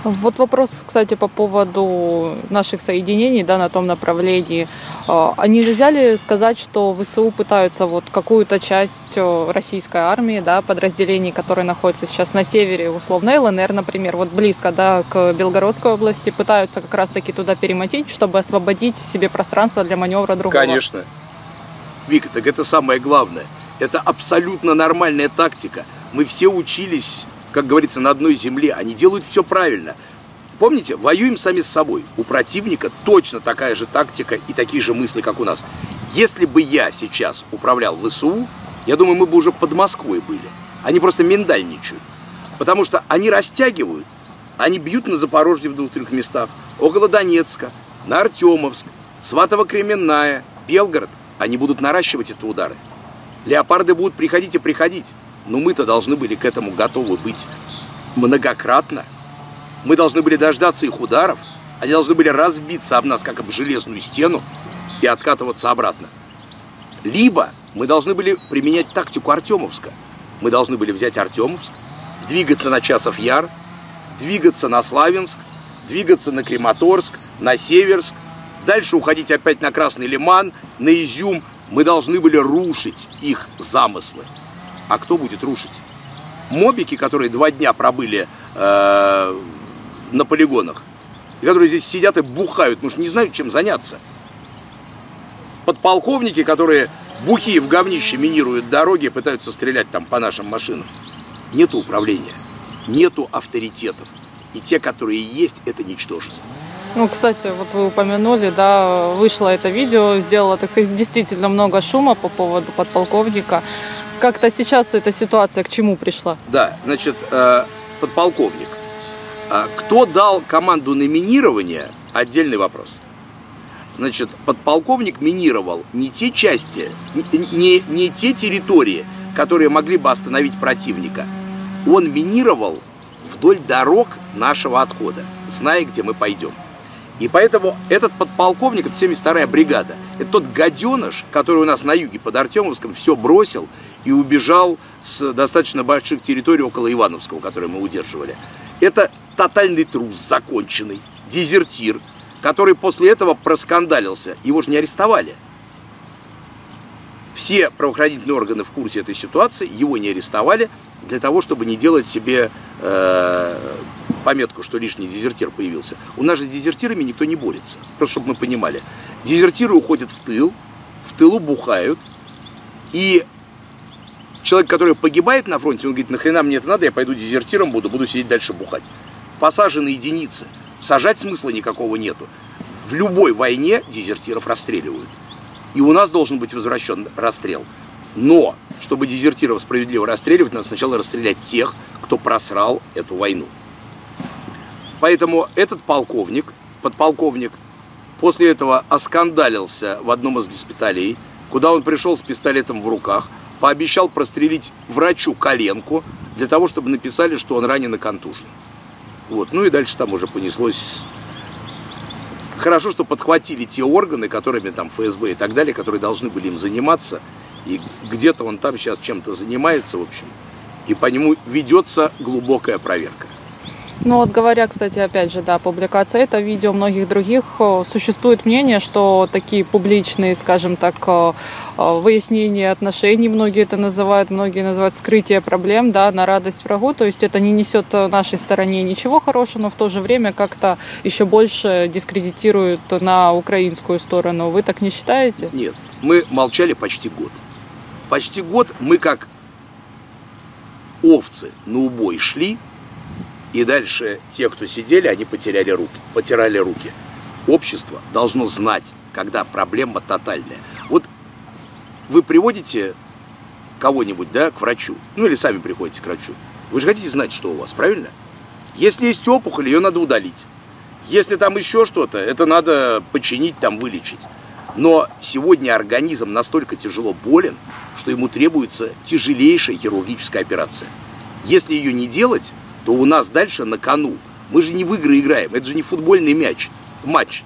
Вот вопрос, кстати, по поводу наших соединений да, на том направлении. А, нельзя ли сказать, что ВСУ пытаются вот какую-то часть э, российской армии, да, подразделений, которые находятся сейчас на севере, условно ЛНР, например, вот близко да, к Белгородской области, пытаются как раз-таки туда перемотить, чтобы освободить себе пространство для маневра другого? Конечно. Вика, так это самое главное. Это абсолютно нормальная тактика. Мы все учились как говорится, на одной земле. Они делают все правильно. Помните, воюем сами с собой. У противника точно такая же тактика и такие же мысли, как у нас. Если бы я сейчас управлял ВСУ, я думаю, мы бы уже под Москвой были. Они просто миндальничают. Потому что они растягивают, они бьют на Запорожье в двух-трех местах, около Донецка, на Артемовск, Сватово-Кременная, Белгород. Они будут наращивать эти удары. Леопарды будут приходить и приходить. Но мы-то должны были к этому готовы быть многократно. Мы должны были дождаться их ударов. Они должны были разбиться об нас, как об железную стену, и откатываться обратно. Либо мы должны были применять тактику Артемовска. Мы должны были взять Артемовск, двигаться на Часов Яр, двигаться на Славянск, двигаться на Крематорск, на Северск, дальше уходить опять на Красный Лиман, на Изюм. Мы должны были рушить их замыслы. А кто будет рушить? Мобики, которые два дня пробыли э, на полигонах, и которые здесь сидят и бухают, потому что не знают, чем заняться. Подполковники, которые бухие в говнище минируют дороги, пытаются стрелять там по нашим машинам. Нету управления, нету авторитетов. И те, которые есть, это ничтожество. Ну, кстати, вот вы упомянули, да, вышло это видео, сделало, так сказать, действительно много шума по поводу подполковника как-то сейчас эта ситуация к чему пришла? Да, значит, э, подполковник. А кто дал команду на минирование, отдельный вопрос. Значит, подполковник минировал не те части, не, не те территории, которые могли бы остановить противника. Он минировал вдоль дорог нашего отхода, зная, где мы пойдем. И поэтому этот подполковник, это 72-я бригада, это тот гаденыш, который у нас на юге под Артемовском все бросил и убежал с достаточно больших территорий около Ивановского, которые мы удерживали. Это тотальный трус законченный, дезертир, который после этого проскандалился. Его же не арестовали. Все правоохранительные органы в курсе этой ситуации, его не арестовали для того, чтобы не делать себе э, пометку, что лишний дезертир появился. У нас же с дезертирами никто не борется. Просто чтобы мы понимали. Дезертиры уходят в тыл, в тылу бухают, и человек, который погибает на фронте, он говорит, нахрена мне это надо, я пойду дезертиром буду, буду сидеть дальше бухать. Посажены единицы. Сажать смысла никакого нету. В любой войне дезертиров расстреливают. И у нас должен быть возвращен расстрел. Но, чтобы дезертиров справедливо расстреливать, надо сначала расстрелять тех, кто просрал эту войну. Поэтому этот полковник, подполковник, после этого оскандалился в одном из госпиталей, куда он пришел с пистолетом в руках, пообещал прострелить врачу коленку для того, чтобы написали, что он ранен и контужен. Вот. Ну и дальше там уже понеслось Хорошо, что подхватили те органы, которыми там ФСБ и так далее, которые должны были им заниматься. И где-то он там сейчас чем-то занимается, в общем. И по нему ведется глубокая проверка. Ну вот говоря, кстати, опять же, да, публикация это видео многих других, э, существует мнение, что такие публичные, скажем так, э, э, выяснения отношений, многие это называют, многие называют скрытие проблем, да, на радость врагу, то есть это не несет нашей стороне ничего хорошего, но в то же время как-то еще больше дискредитирует на украинскую сторону. Вы так не считаете? Нет, мы молчали почти год. Почти год мы как овцы на убой шли, и дальше те, кто сидели, они потеряли руки, потирали руки. Общество должно знать, когда проблема тотальная. Вот вы приводите кого-нибудь, да, к врачу, ну или сами приходите к врачу. Вы же хотите знать, что у вас, правильно? Если есть опухоль, ее надо удалить. Если там еще что-то, это надо починить, там вылечить. Но сегодня организм настолько тяжело болен, что ему требуется тяжелейшая хирургическая операция. Если ее не делать, то у нас дальше на кону. Мы же не в игры играем, это же не футбольный мяч, матч.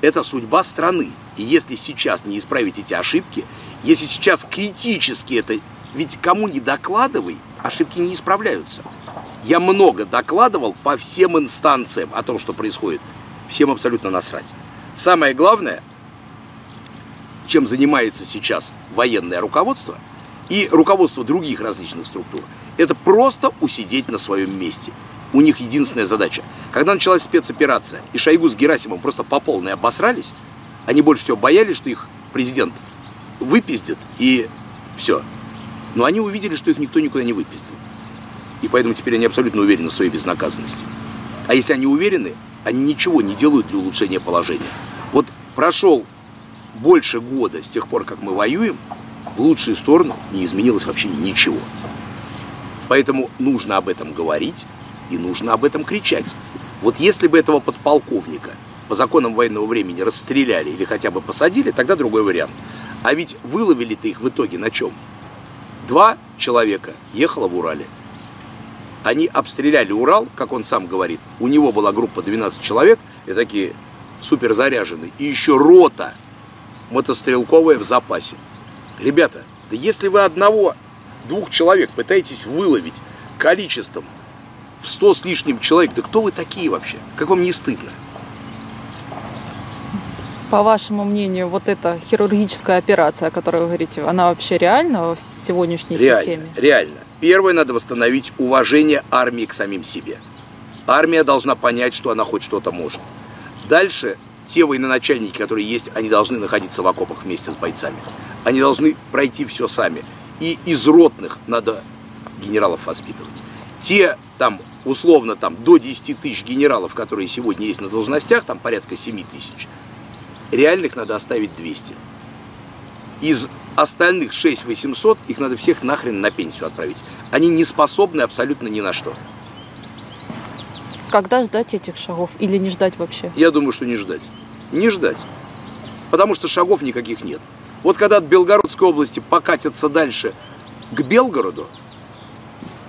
Это судьба страны. И если сейчас не исправить эти ошибки, если сейчас критически это... Ведь кому не докладывай, ошибки не исправляются. Я много докладывал по всем инстанциям о том, что происходит. Всем абсолютно насрать. Самое главное, чем занимается сейчас военное руководство и руководство других различных структур – это просто усидеть на своем месте. У них единственная задача. Когда началась спецоперация, и Шойгу с Герасимом просто по полной обосрались, они больше всего боялись, что их президент выпиздит, и все. Но они увидели, что их никто никуда не выпиздил. И поэтому теперь они абсолютно уверены в своей безнаказанности. А если они уверены, они ничего не делают для улучшения положения. Вот прошел больше года с тех пор, как мы воюем, в лучшую сторону не изменилось вообще ничего. Поэтому нужно об этом говорить и нужно об этом кричать. Вот если бы этого подполковника по законам военного времени расстреляли или хотя бы посадили, тогда другой вариант. А ведь выловили-то их в итоге на чем? Два человека ехало в Урале. Они обстреляли Урал, как он сам говорит. У него была группа 12 человек, и такие супер заряженные. И еще рота мотострелковая в запасе. Ребята, да если вы одного двух человек пытаетесь выловить количеством в сто с лишним человек, да кто вы такие вообще? Как вам не стыдно? По вашему мнению, вот эта хирургическая операция, о которой вы говорите, она вообще реальна в сегодняшней реально, системе? Реально. Первое, надо восстановить уважение армии к самим себе. Армия должна понять, что она хоть что-то может. Дальше те военачальники, которые есть, они должны находиться в окопах вместе с бойцами. Они должны пройти все сами и из ротных надо генералов воспитывать. Те там, условно, там до 10 тысяч генералов, которые сегодня есть на должностях, там порядка 7 тысяч, реальных надо оставить 200. Из остальных 6 800 их надо всех нахрен на пенсию отправить. Они не способны абсолютно ни на что. Когда ждать этих шагов или не ждать вообще? Я думаю, что не ждать. Не ждать. Потому что шагов никаких нет. Вот когда от Белгородской области покатятся дальше к Белгороду,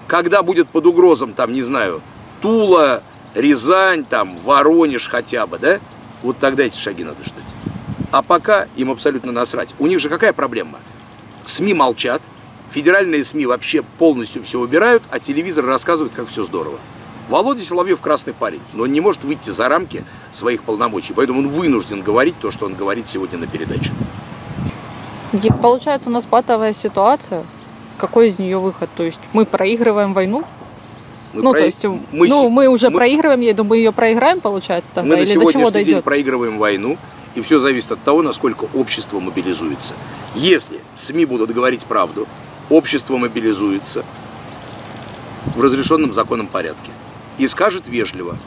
когда будет под угрозом, там, не знаю, Тула, Рязань, там, Воронеж хотя бы, да, вот тогда эти шаги надо ждать. А пока им абсолютно насрать. У них же какая проблема? СМИ молчат, федеральные СМИ вообще полностью все убирают, а телевизор рассказывает, как все здорово. Володя Соловьев красный парень, но он не может выйти за рамки своих полномочий, поэтому он вынужден говорить то, что он говорит сегодня на передаче. Получается, у нас патовая ситуация. Какой из нее выход? То есть мы проигрываем войну? Мы ну, про... то есть, мы, ну, мы уже мы... проигрываем, я думаю, ее проиграем, получается, тогда, мы или до чего дойдет? день проигрываем войну, и все зависит от того, насколько общество мобилизуется. Если СМИ будут говорить правду, общество мобилизуется в разрешенном законном порядке и скажет вежливо,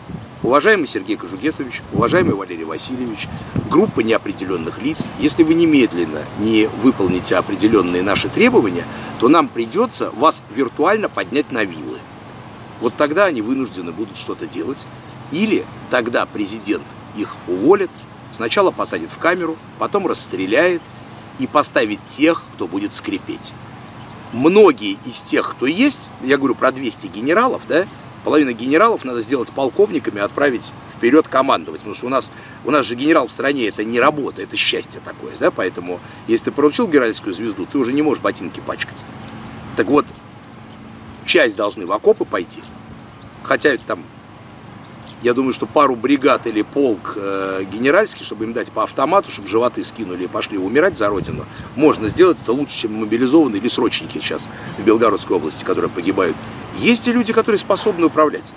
уважаемый Сергей Кожугетович, уважаемый Валерий Васильевич, группа неопределенных лиц, если вы немедленно не выполните определенные наши требования, то нам придется вас виртуально поднять на вилы. Вот тогда они вынуждены будут что-то делать, или тогда президент их уволит, сначала посадит в камеру, потом расстреляет и поставит тех, кто будет скрипеть. Многие из тех, кто есть, я говорю про 200 генералов, да, половина генералов надо сделать полковниками, отправить вперед командовать. Потому что у нас, у нас же генерал в стране это не работа, это счастье такое. Да? Поэтому, если ты получил генеральскую звезду, ты уже не можешь ботинки пачкать. Так вот, часть должны в окопы пойти. Хотя там, я думаю, что пару бригад или полк э, генеральский, чтобы им дать по автомату, чтобы животы скинули и пошли умирать за родину, можно сделать это лучше, чем мобилизованные или срочники сейчас в Белгородской области, которые погибают есть и люди, которые способны управлять.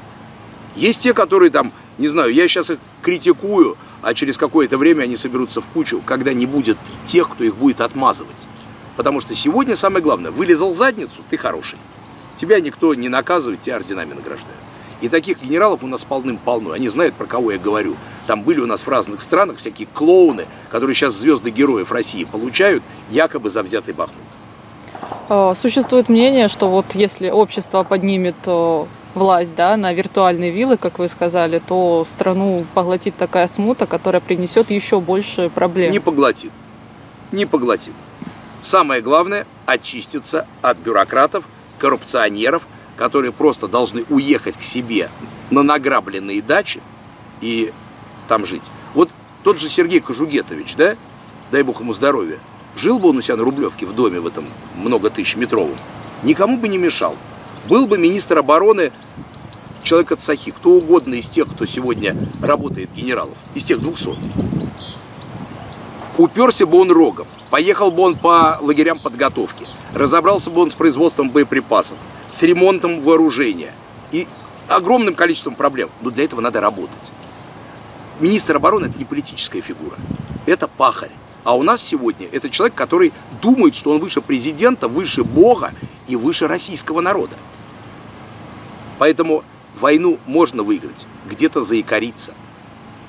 Есть те, которые там, не знаю, я сейчас их критикую, а через какое-то время они соберутся в кучу, когда не будет тех, кто их будет отмазывать. Потому что сегодня самое главное, вылезал задницу, ты хороший. Тебя никто не наказывает, тебя орденами награждают. И таких генералов у нас полным-полно. Они знают, про кого я говорю. Там были у нас в разных странах всякие клоуны, которые сейчас звезды героев России получают, якобы за взятый Бахмут. Э, существует мнение, что вот если общество поднимет э, власть да, на виртуальные виллы, как вы сказали, то страну поглотит такая смута, которая принесет еще больше проблем. Не поглотит. Не поглотит. Самое главное – очиститься от бюрократов, коррупционеров, которые просто должны уехать к себе на награбленные дачи и там жить. Вот тот же Сергей Кожугетович, да, дай бог ему здоровья, Жил бы он у себя на Рублевке в доме в этом много тысяч метровом, никому бы не мешал. Был бы министр обороны человек от Сахи, кто угодно из тех, кто сегодня работает генералов, из тех 200. Уперся бы он рогом, поехал бы он по лагерям подготовки, разобрался бы он с производством боеприпасов, с ремонтом вооружения и огромным количеством проблем. Но для этого надо работать. Министр обороны – это не политическая фигура, это пахарь. А у нас сегодня это человек, который думает, что он выше президента, выше Бога и выше российского народа. Поэтому войну можно выиграть, где-то заикариться.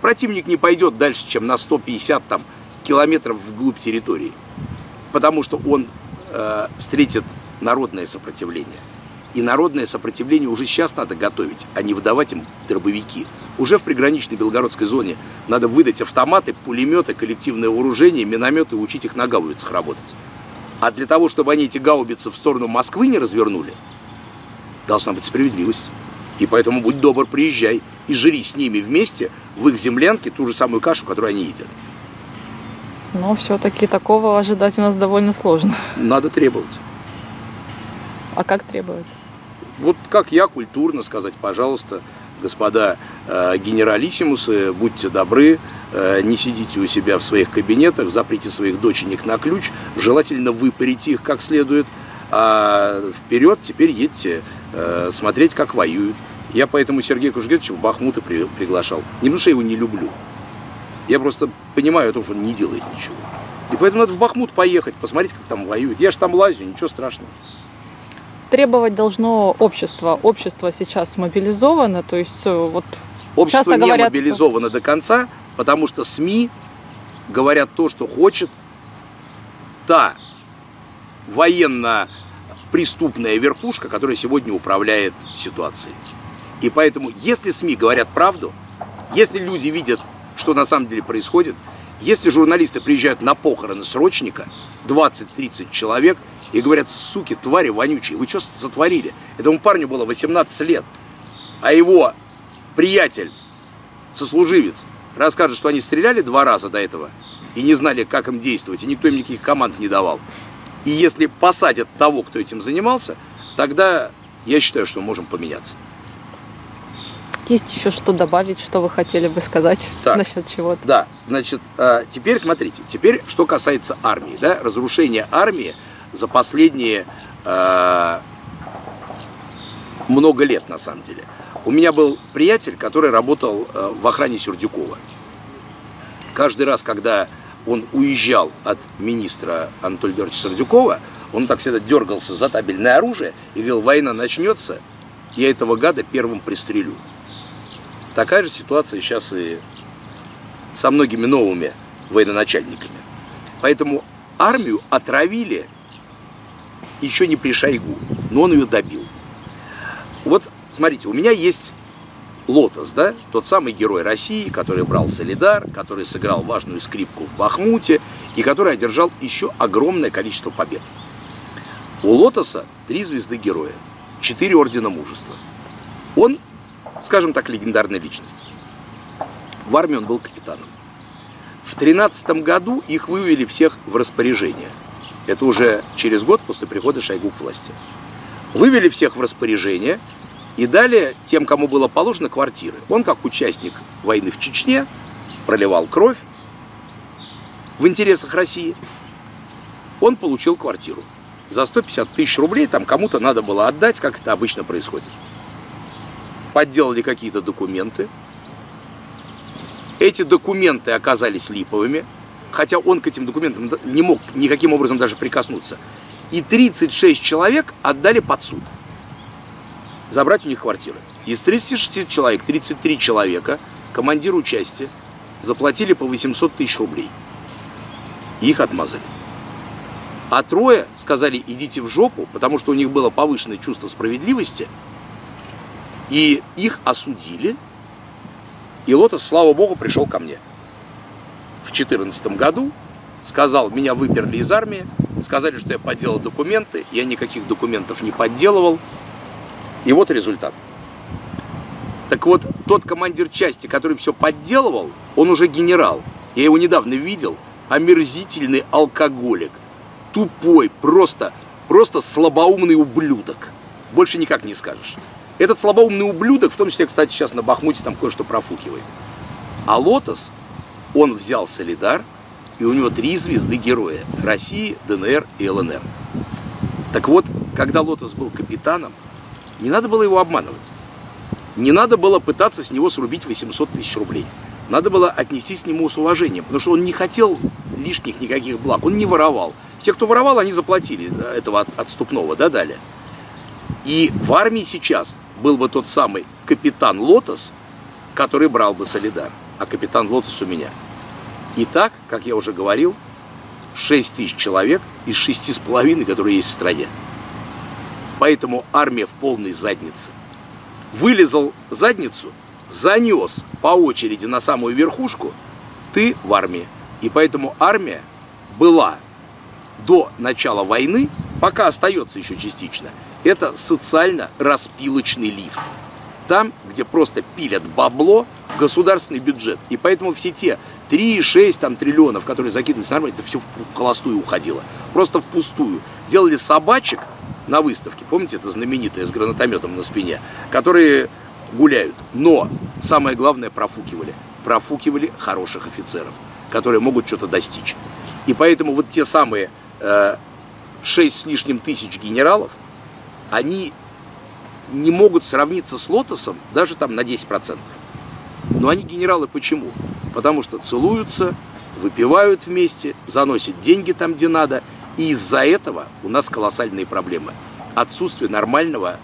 Противник не пойдет дальше, чем на 150 там, километров вглубь территории, потому что он э, встретит народное сопротивление. И народное сопротивление уже сейчас надо готовить, а не выдавать им дробовики. Уже в приграничной Белгородской зоне надо выдать автоматы, пулеметы, коллективное вооружение, минометы и учить их на гаубицах работать. А для того, чтобы они эти гаубицы в сторону Москвы не развернули, должна быть справедливость. И поэтому будь добр, приезжай и жри с ними вместе в их землянке ту же самую кашу, которую они едят. Но все-таки такого ожидать у нас довольно сложно. Надо требовать. А как требовать? Вот как я культурно сказать, пожалуйста, господа э, генералиссимусы, будьте добры, э, не сидите у себя в своих кабинетах, заприте своих доченек на ключ, желательно выпарите их как следует, а вперед теперь едьте э, смотреть, как воюют. Я поэтому Сергея Кужгетовича в Бахмута при, приглашал. Не потому что я его не люблю. Я просто понимаю о том, что он не делает ничего. И поэтому надо в Бахмут поехать, посмотреть, как там воюют. Я же там лазю, ничего страшного требовать должно общество. Общество сейчас мобилизовано, то есть э, вот Общество не говорят, мобилизовано до конца, потому что СМИ говорят то, что хочет та военно-преступная верхушка, которая сегодня управляет ситуацией. И поэтому, если СМИ говорят правду, если люди видят, что на самом деле происходит, если журналисты приезжают на похороны срочника, 20-30 человек, и говорят, суки, твари вонючие, вы что сотворили? Этому парню было 18 лет, а его приятель, сослуживец, расскажет, что они стреляли два раза до этого и не знали, как им действовать, и никто им никаких команд не давал. И если посадят того, кто этим занимался, тогда я считаю, что можем поменяться. есть еще что добавить, что вы хотели бы сказать так, насчет чего-то? Да, значит, а, теперь смотрите, теперь что касается армии, да, разрушение армии за последние э, много лет на самом деле. У меня был приятель, который работал э, в охране Сердюкова. Каждый раз, когда он уезжал от министра Анатолия Георгиевича Сердюкова, он так всегда дергался за табельное оружие и говорил, война начнется, я этого гада первым пристрелю. Такая же ситуация сейчас и со многими новыми военачальниками. Поэтому армию отравили еще не при Шойгу, но он ее добил. Вот, смотрите, у меня есть Лотос, да, тот самый герой России, который брал Солидар, который сыграл важную скрипку в Бахмуте и который одержал еще огромное количество побед. У Лотоса три звезды героя, четыре ордена мужества. Он, скажем так, легендарная личность. В армии он был капитаном. В 13 году их вывели всех в распоряжение. Это уже через год после прихода Шойгу к власти. Вывели всех в распоряжение и дали тем, кому было положено, квартиры. Он, как участник войны в Чечне, проливал кровь в интересах России. Он получил квартиру. За 150 тысяч рублей там кому-то надо было отдать, как это обычно происходит. Подделали какие-то документы. Эти документы оказались липовыми, хотя он к этим документам не мог никаким образом даже прикоснуться и 36 человек отдали под суд. Забрать у них квартиры. Из 36 человек 33 человека командиру части заплатили по 800 тысяч рублей. Их отмазали. А трое сказали, идите в жопу, потому что у них было повышенное чувство справедливости. И их осудили. И Лотос, слава богу, пришел ко мне. В 2014 году сказал, меня выперли из армии, сказали, что я подделал документы, я никаких документов не подделывал. И вот результат. Так вот, тот командир части, который все подделывал, он уже генерал. Я его недавно видел. Омерзительный алкоголик. Тупой, просто, просто слабоумный ублюдок. Больше никак не скажешь. Этот слабоумный ублюдок, в том числе, кстати, сейчас на Бахмуте там кое-что профукивает. А Лотос, он взял Солидар, и у него три звезды героя – России, ДНР и ЛНР. Так вот, когда Лотос был капитаном, не надо было его обманывать. Не надо было пытаться с него срубить 800 тысяч рублей. Надо было отнестись к нему с уважением, потому что он не хотел лишних никаких благ, он не воровал. Все, кто воровал, они заплатили этого отступного, да, далее. И в армии сейчас был бы тот самый капитан Лотос, который брал бы Солидар, а капитан Лотос у меня – и так, как я уже говорил, 6 тысяч человек из 6,5, которые есть в стране. Поэтому армия в полной заднице. Вылезал задницу, занес по очереди на самую верхушку, ты в армии. И поэтому армия была до начала войны, пока остается еще частично, это социально-распилочный лифт. Там, где просто пилят бабло, государственный бюджет. И поэтому все те 3,6 там, триллионов, которые закидывались армию, это все в, в холостую уходило. Просто впустую. Делали собачек на выставке, помните, это знаменитое с гранатометом на спине, которые гуляют. Но самое главное профукивали. Профукивали хороших офицеров, которые могут что-то достичь. И поэтому вот те самые э, 6 с лишним тысяч генералов, они не могут сравниться с Лотосом даже там на 10%. Но они генералы почему? Потому что целуются, выпивают вместе, заносят деньги там, где надо. И из-за этого у нас колоссальные проблемы. Отсутствие нормального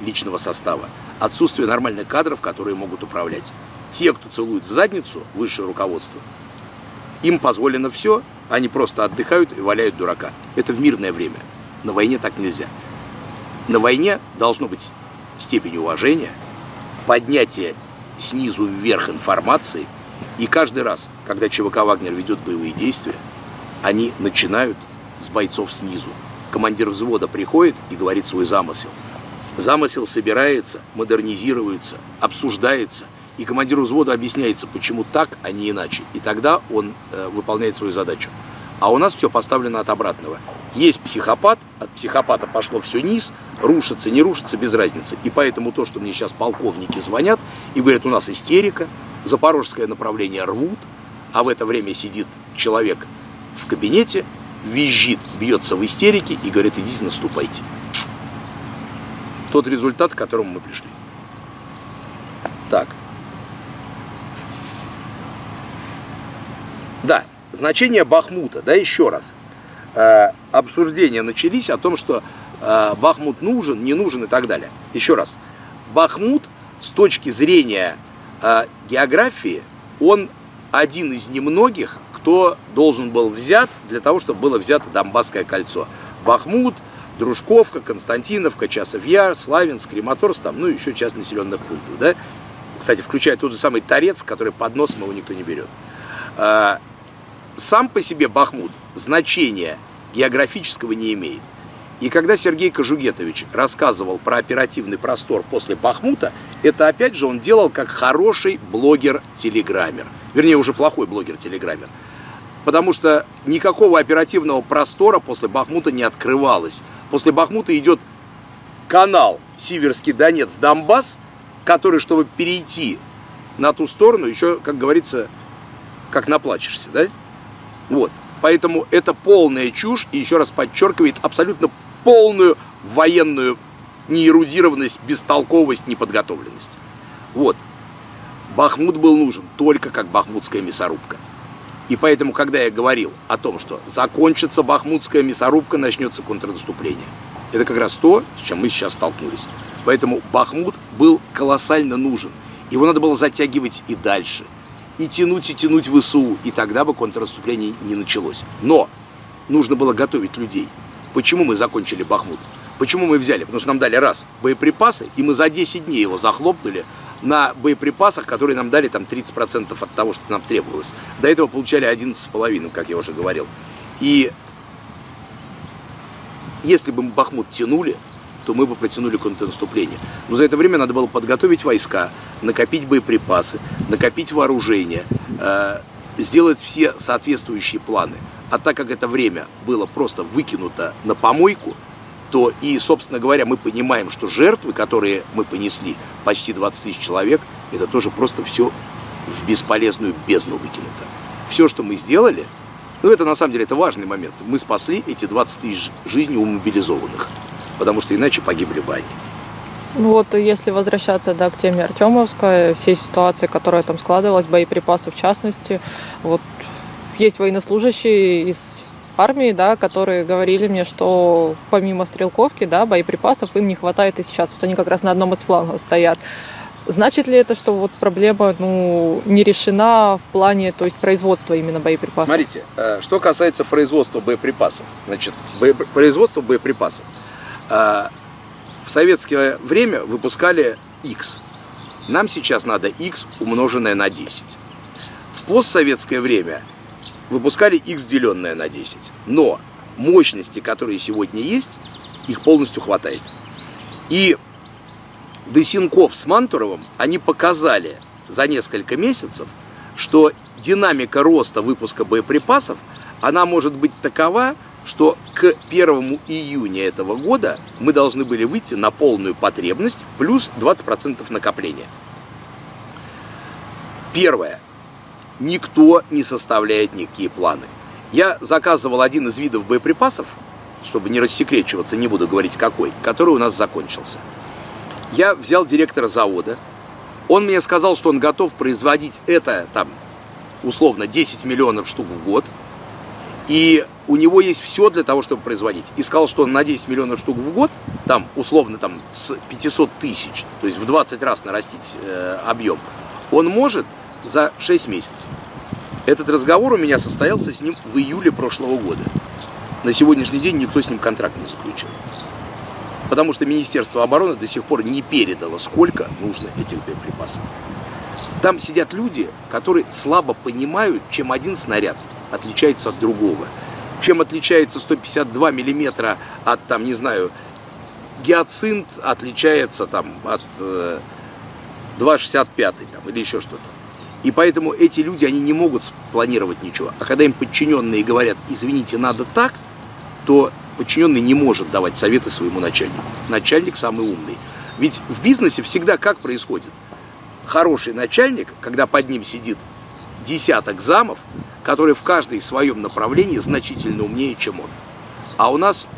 личного состава, отсутствие нормальных кадров, которые могут управлять. Те, кто целует в задницу, высшее руководство, им позволено все, они просто отдыхают и валяют дурака. Это в мирное время. На войне так нельзя. На войне должно быть степень уважения, поднятие снизу вверх информации, и каждый раз, когда ЧВК «Вагнер» ведет боевые действия, они начинают с бойцов снизу. Командир взвода приходит и говорит свой замысел. Замысел собирается, модернизируется, обсуждается, и командиру взвода объясняется, почему так, а не иначе. И тогда он э, выполняет свою задачу. А у нас все поставлено от обратного. Есть психопат, от психопата пошло все низ, рушится, не рушится, без разницы. И поэтому то, что мне сейчас полковники звонят и говорят, у нас истерика, запорожское направление рвут, а в это время сидит человек в кабинете, визжит, бьется в истерике и говорит, идите наступайте. Тот результат, к которому мы пришли. Так. Да, значение Бахмута, да, еще раз. Э, обсуждения начались о том, что э, Бахмут нужен, не нужен и так далее. Еще раз. Бахмут с точки зрения э, географии, он один из немногих, кто должен был взят для того, чтобы было взято Донбасское кольцо. Бахмут, Дружковка, Константиновка, Часов Яр, Славянск, Крематорск, там, ну, еще часть населенных пунктов, да. Кстати, включая тот же самый Торец, который под носом его никто не берет. Сам по себе Бахмут значения географического не имеет. И когда Сергей Кожугетович рассказывал про оперативный простор после Бахмута, это опять же он делал как хороший блогер-телеграммер. Вернее, уже плохой блогер-телеграммер. Потому что никакого оперативного простора после Бахмута не открывалось. После Бахмута идет канал Сиверский Донец-Донбасс, который, чтобы перейти на ту сторону, еще, как говорится, как наплачешься, да? Вот. Поэтому это полная чушь, и еще раз подчеркивает абсолютно полную военную неэрудированность, бестолковость, неподготовленность. Вот. Бахмут был нужен только как бахмутская мясорубка. И поэтому, когда я говорил о том, что закончится бахмутская мясорубка, начнется контрнаступление, это как раз то, с чем мы сейчас столкнулись. Поэтому Бахмут был колоссально нужен. Его надо было затягивать и дальше. И тянуть, и тянуть в ВСУ. И тогда бы контрнаступление не началось. Но нужно было готовить людей. Почему мы закончили Бахмут? Почему мы взяли? Потому что нам дали раз боеприпасы, и мы за 10 дней его захлопнули на боеприпасах, которые нам дали там 30% от того, что нам требовалось. До этого получали 11,5, как я уже говорил. И если бы мы Бахмут тянули, то мы бы протянули контрнаступление. Но за это время надо было подготовить войска, накопить боеприпасы, накопить вооружение, э, сделать все соответствующие планы. А так как это время было просто выкинуто на помойку, то и, собственно говоря, мы понимаем, что жертвы, которые мы понесли, почти 20 тысяч человек, это тоже просто все в бесполезную бездну выкинуто. Все, что мы сделали, ну это на самом деле это важный момент, мы спасли эти 20 тысяч жизней у мобилизованных, потому что иначе погибли бы они. Ну вот если возвращаться да, к теме Артемовской, всей ситуации, которая там складывалась, боеприпасы в частности, вот есть военнослужащие из армии, да, которые говорили мне, что помимо стрелковки, да, боеприпасов им не хватает и сейчас. Вот они как раз на одном из флангов стоят. Значит ли это, что вот проблема ну, не решена в плане то есть, производства именно боеприпасов? Смотрите, э, что касается производства боеприпасов. Значит, боеп... производство боеприпасов. Э, в советское время выпускали X. Нам сейчас надо X умноженное на 10. В постсоветское время выпускали X деленное на 10. Но мощности, которые сегодня есть, их полностью хватает. И Десенков с Мантуровым, они показали за несколько месяцев, что динамика роста выпуска боеприпасов, она может быть такова, что к 1 июня этого года мы должны были выйти на полную потребность плюс 20% накопления. Первое никто не составляет никакие планы. Я заказывал один из видов боеприпасов, чтобы не рассекречиваться, не буду говорить какой, который у нас закончился. Я взял директора завода, он мне сказал, что он готов производить это, там, условно, 10 миллионов штук в год, и у него есть все для того, чтобы производить. И сказал, что на 10 миллионов штук в год, там, условно, там, с 500 тысяч, то есть в 20 раз нарастить э, объем, он может за 6 месяцев. Этот разговор у меня состоялся с ним в июле прошлого года. На сегодняшний день никто с ним контракт не заключил. Потому что Министерство обороны до сих пор не передало, сколько нужно этих боеприпасов. Там сидят люди, которые слабо понимают, чем один снаряд отличается от другого. Чем отличается 152 миллиметра от, там, не знаю, гиацинт отличается там от э, 2,65 там, или еще что-то. И поэтому эти люди, они не могут спланировать ничего. А когда им подчиненные говорят, извините, надо так, то подчиненный не может давать советы своему начальнику. Начальник самый умный. Ведь в бизнесе всегда как происходит? Хороший начальник, когда под ним сидит десяток замов, которые в каждой своем направлении значительно умнее, чем он. А у нас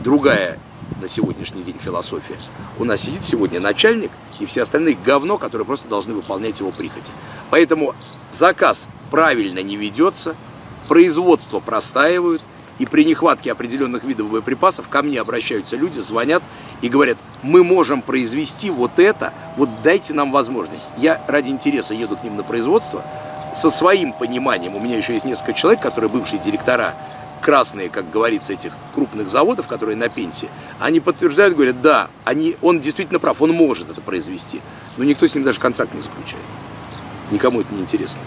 другая на сегодняшний день философия. У нас сидит сегодня начальник и все остальные говно, которые просто должны выполнять его прихоти. Поэтому заказ правильно не ведется, производство простаивают, и при нехватке определенных видов боеприпасов ко мне обращаются люди, звонят и говорят, мы можем произвести вот это, вот дайте нам возможность. Я ради интереса еду к ним на производство, со своим пониманием, у меня еще есть несколько человек, которые бывшие директора, красные, как говорится, этих крупных заводов, которые на пенсии, они подтверждают, говорят, да, они, он действительно прав, он может это произвести, но никто с ним даже контракт не заключает. Никому это не интересно.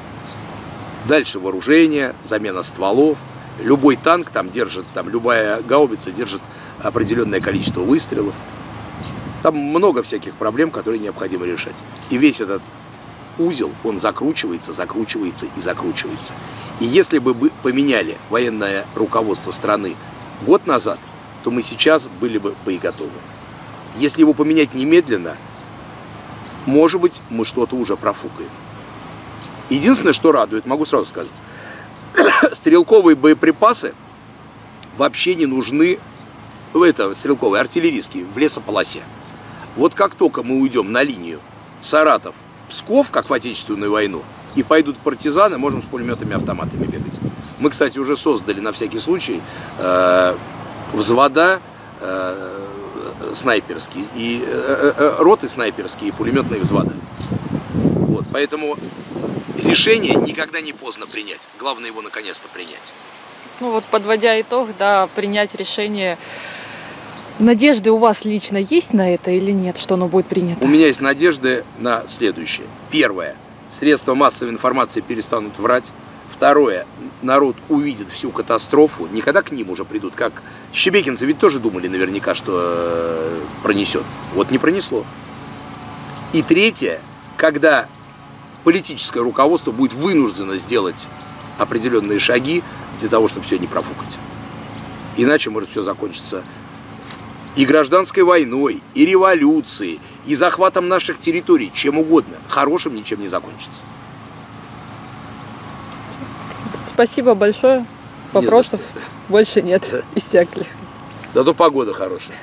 Дальше вооружение, замена стволов. Любой танк там держит, там любая гаубица держит определенное количество выстрелов. Там много всяких проблем, которые необходимо решать. И весь этот узел, он закручивается, закручивается и закручивается. И если бы мы поменяли военное руководство страны год назад, то мы сейчас были бы боеготовы. Если его поменять немедленно, может быть, мы что-то уже профукаем. Единственное, что радует, могу сразу сказать, стрелковые боеприпасы вообще не нужны, это стрелковые, артиллерийские, в лесополосе. Вот как только мы уйдем на линию Саратов, Псков, как в Отечественную войну, и пойдут партизаны, можем с пулеметами автоматами бегать. Мы, кстати, уже создали на всякий случай э, взвода э, снайперские, и э, э, э роты снайперские, и пулеметные взводы. Вот, поэтому решение никогда не поздно принять. Главное его наконец-то принять. Ну вот, подводя итог, да, принять решение Надежды у вас лично есть на это или нет, что оно будет принято? У меня есть надежды на следующее. Первое. Средства массовой информации перестанут врать. Второе. Народ увидит всю катастрофу. Не когда к ним уже придут. Как щебекинцы ведь тоже думали наверняка, что э, пронесет. Вот не пронесло. И третье. Когда политическое руководство будет вынуждено сделать определенные шаги для того, чтобы все не профукать. Иначе может все закончиться и гражданской войной, и революцией, и захватом наших территорий, чем угодно. Хорошим ничем не закончится. Спасибо большое. Вопросов не больше нет. Иссякли. Зато погода хорошая.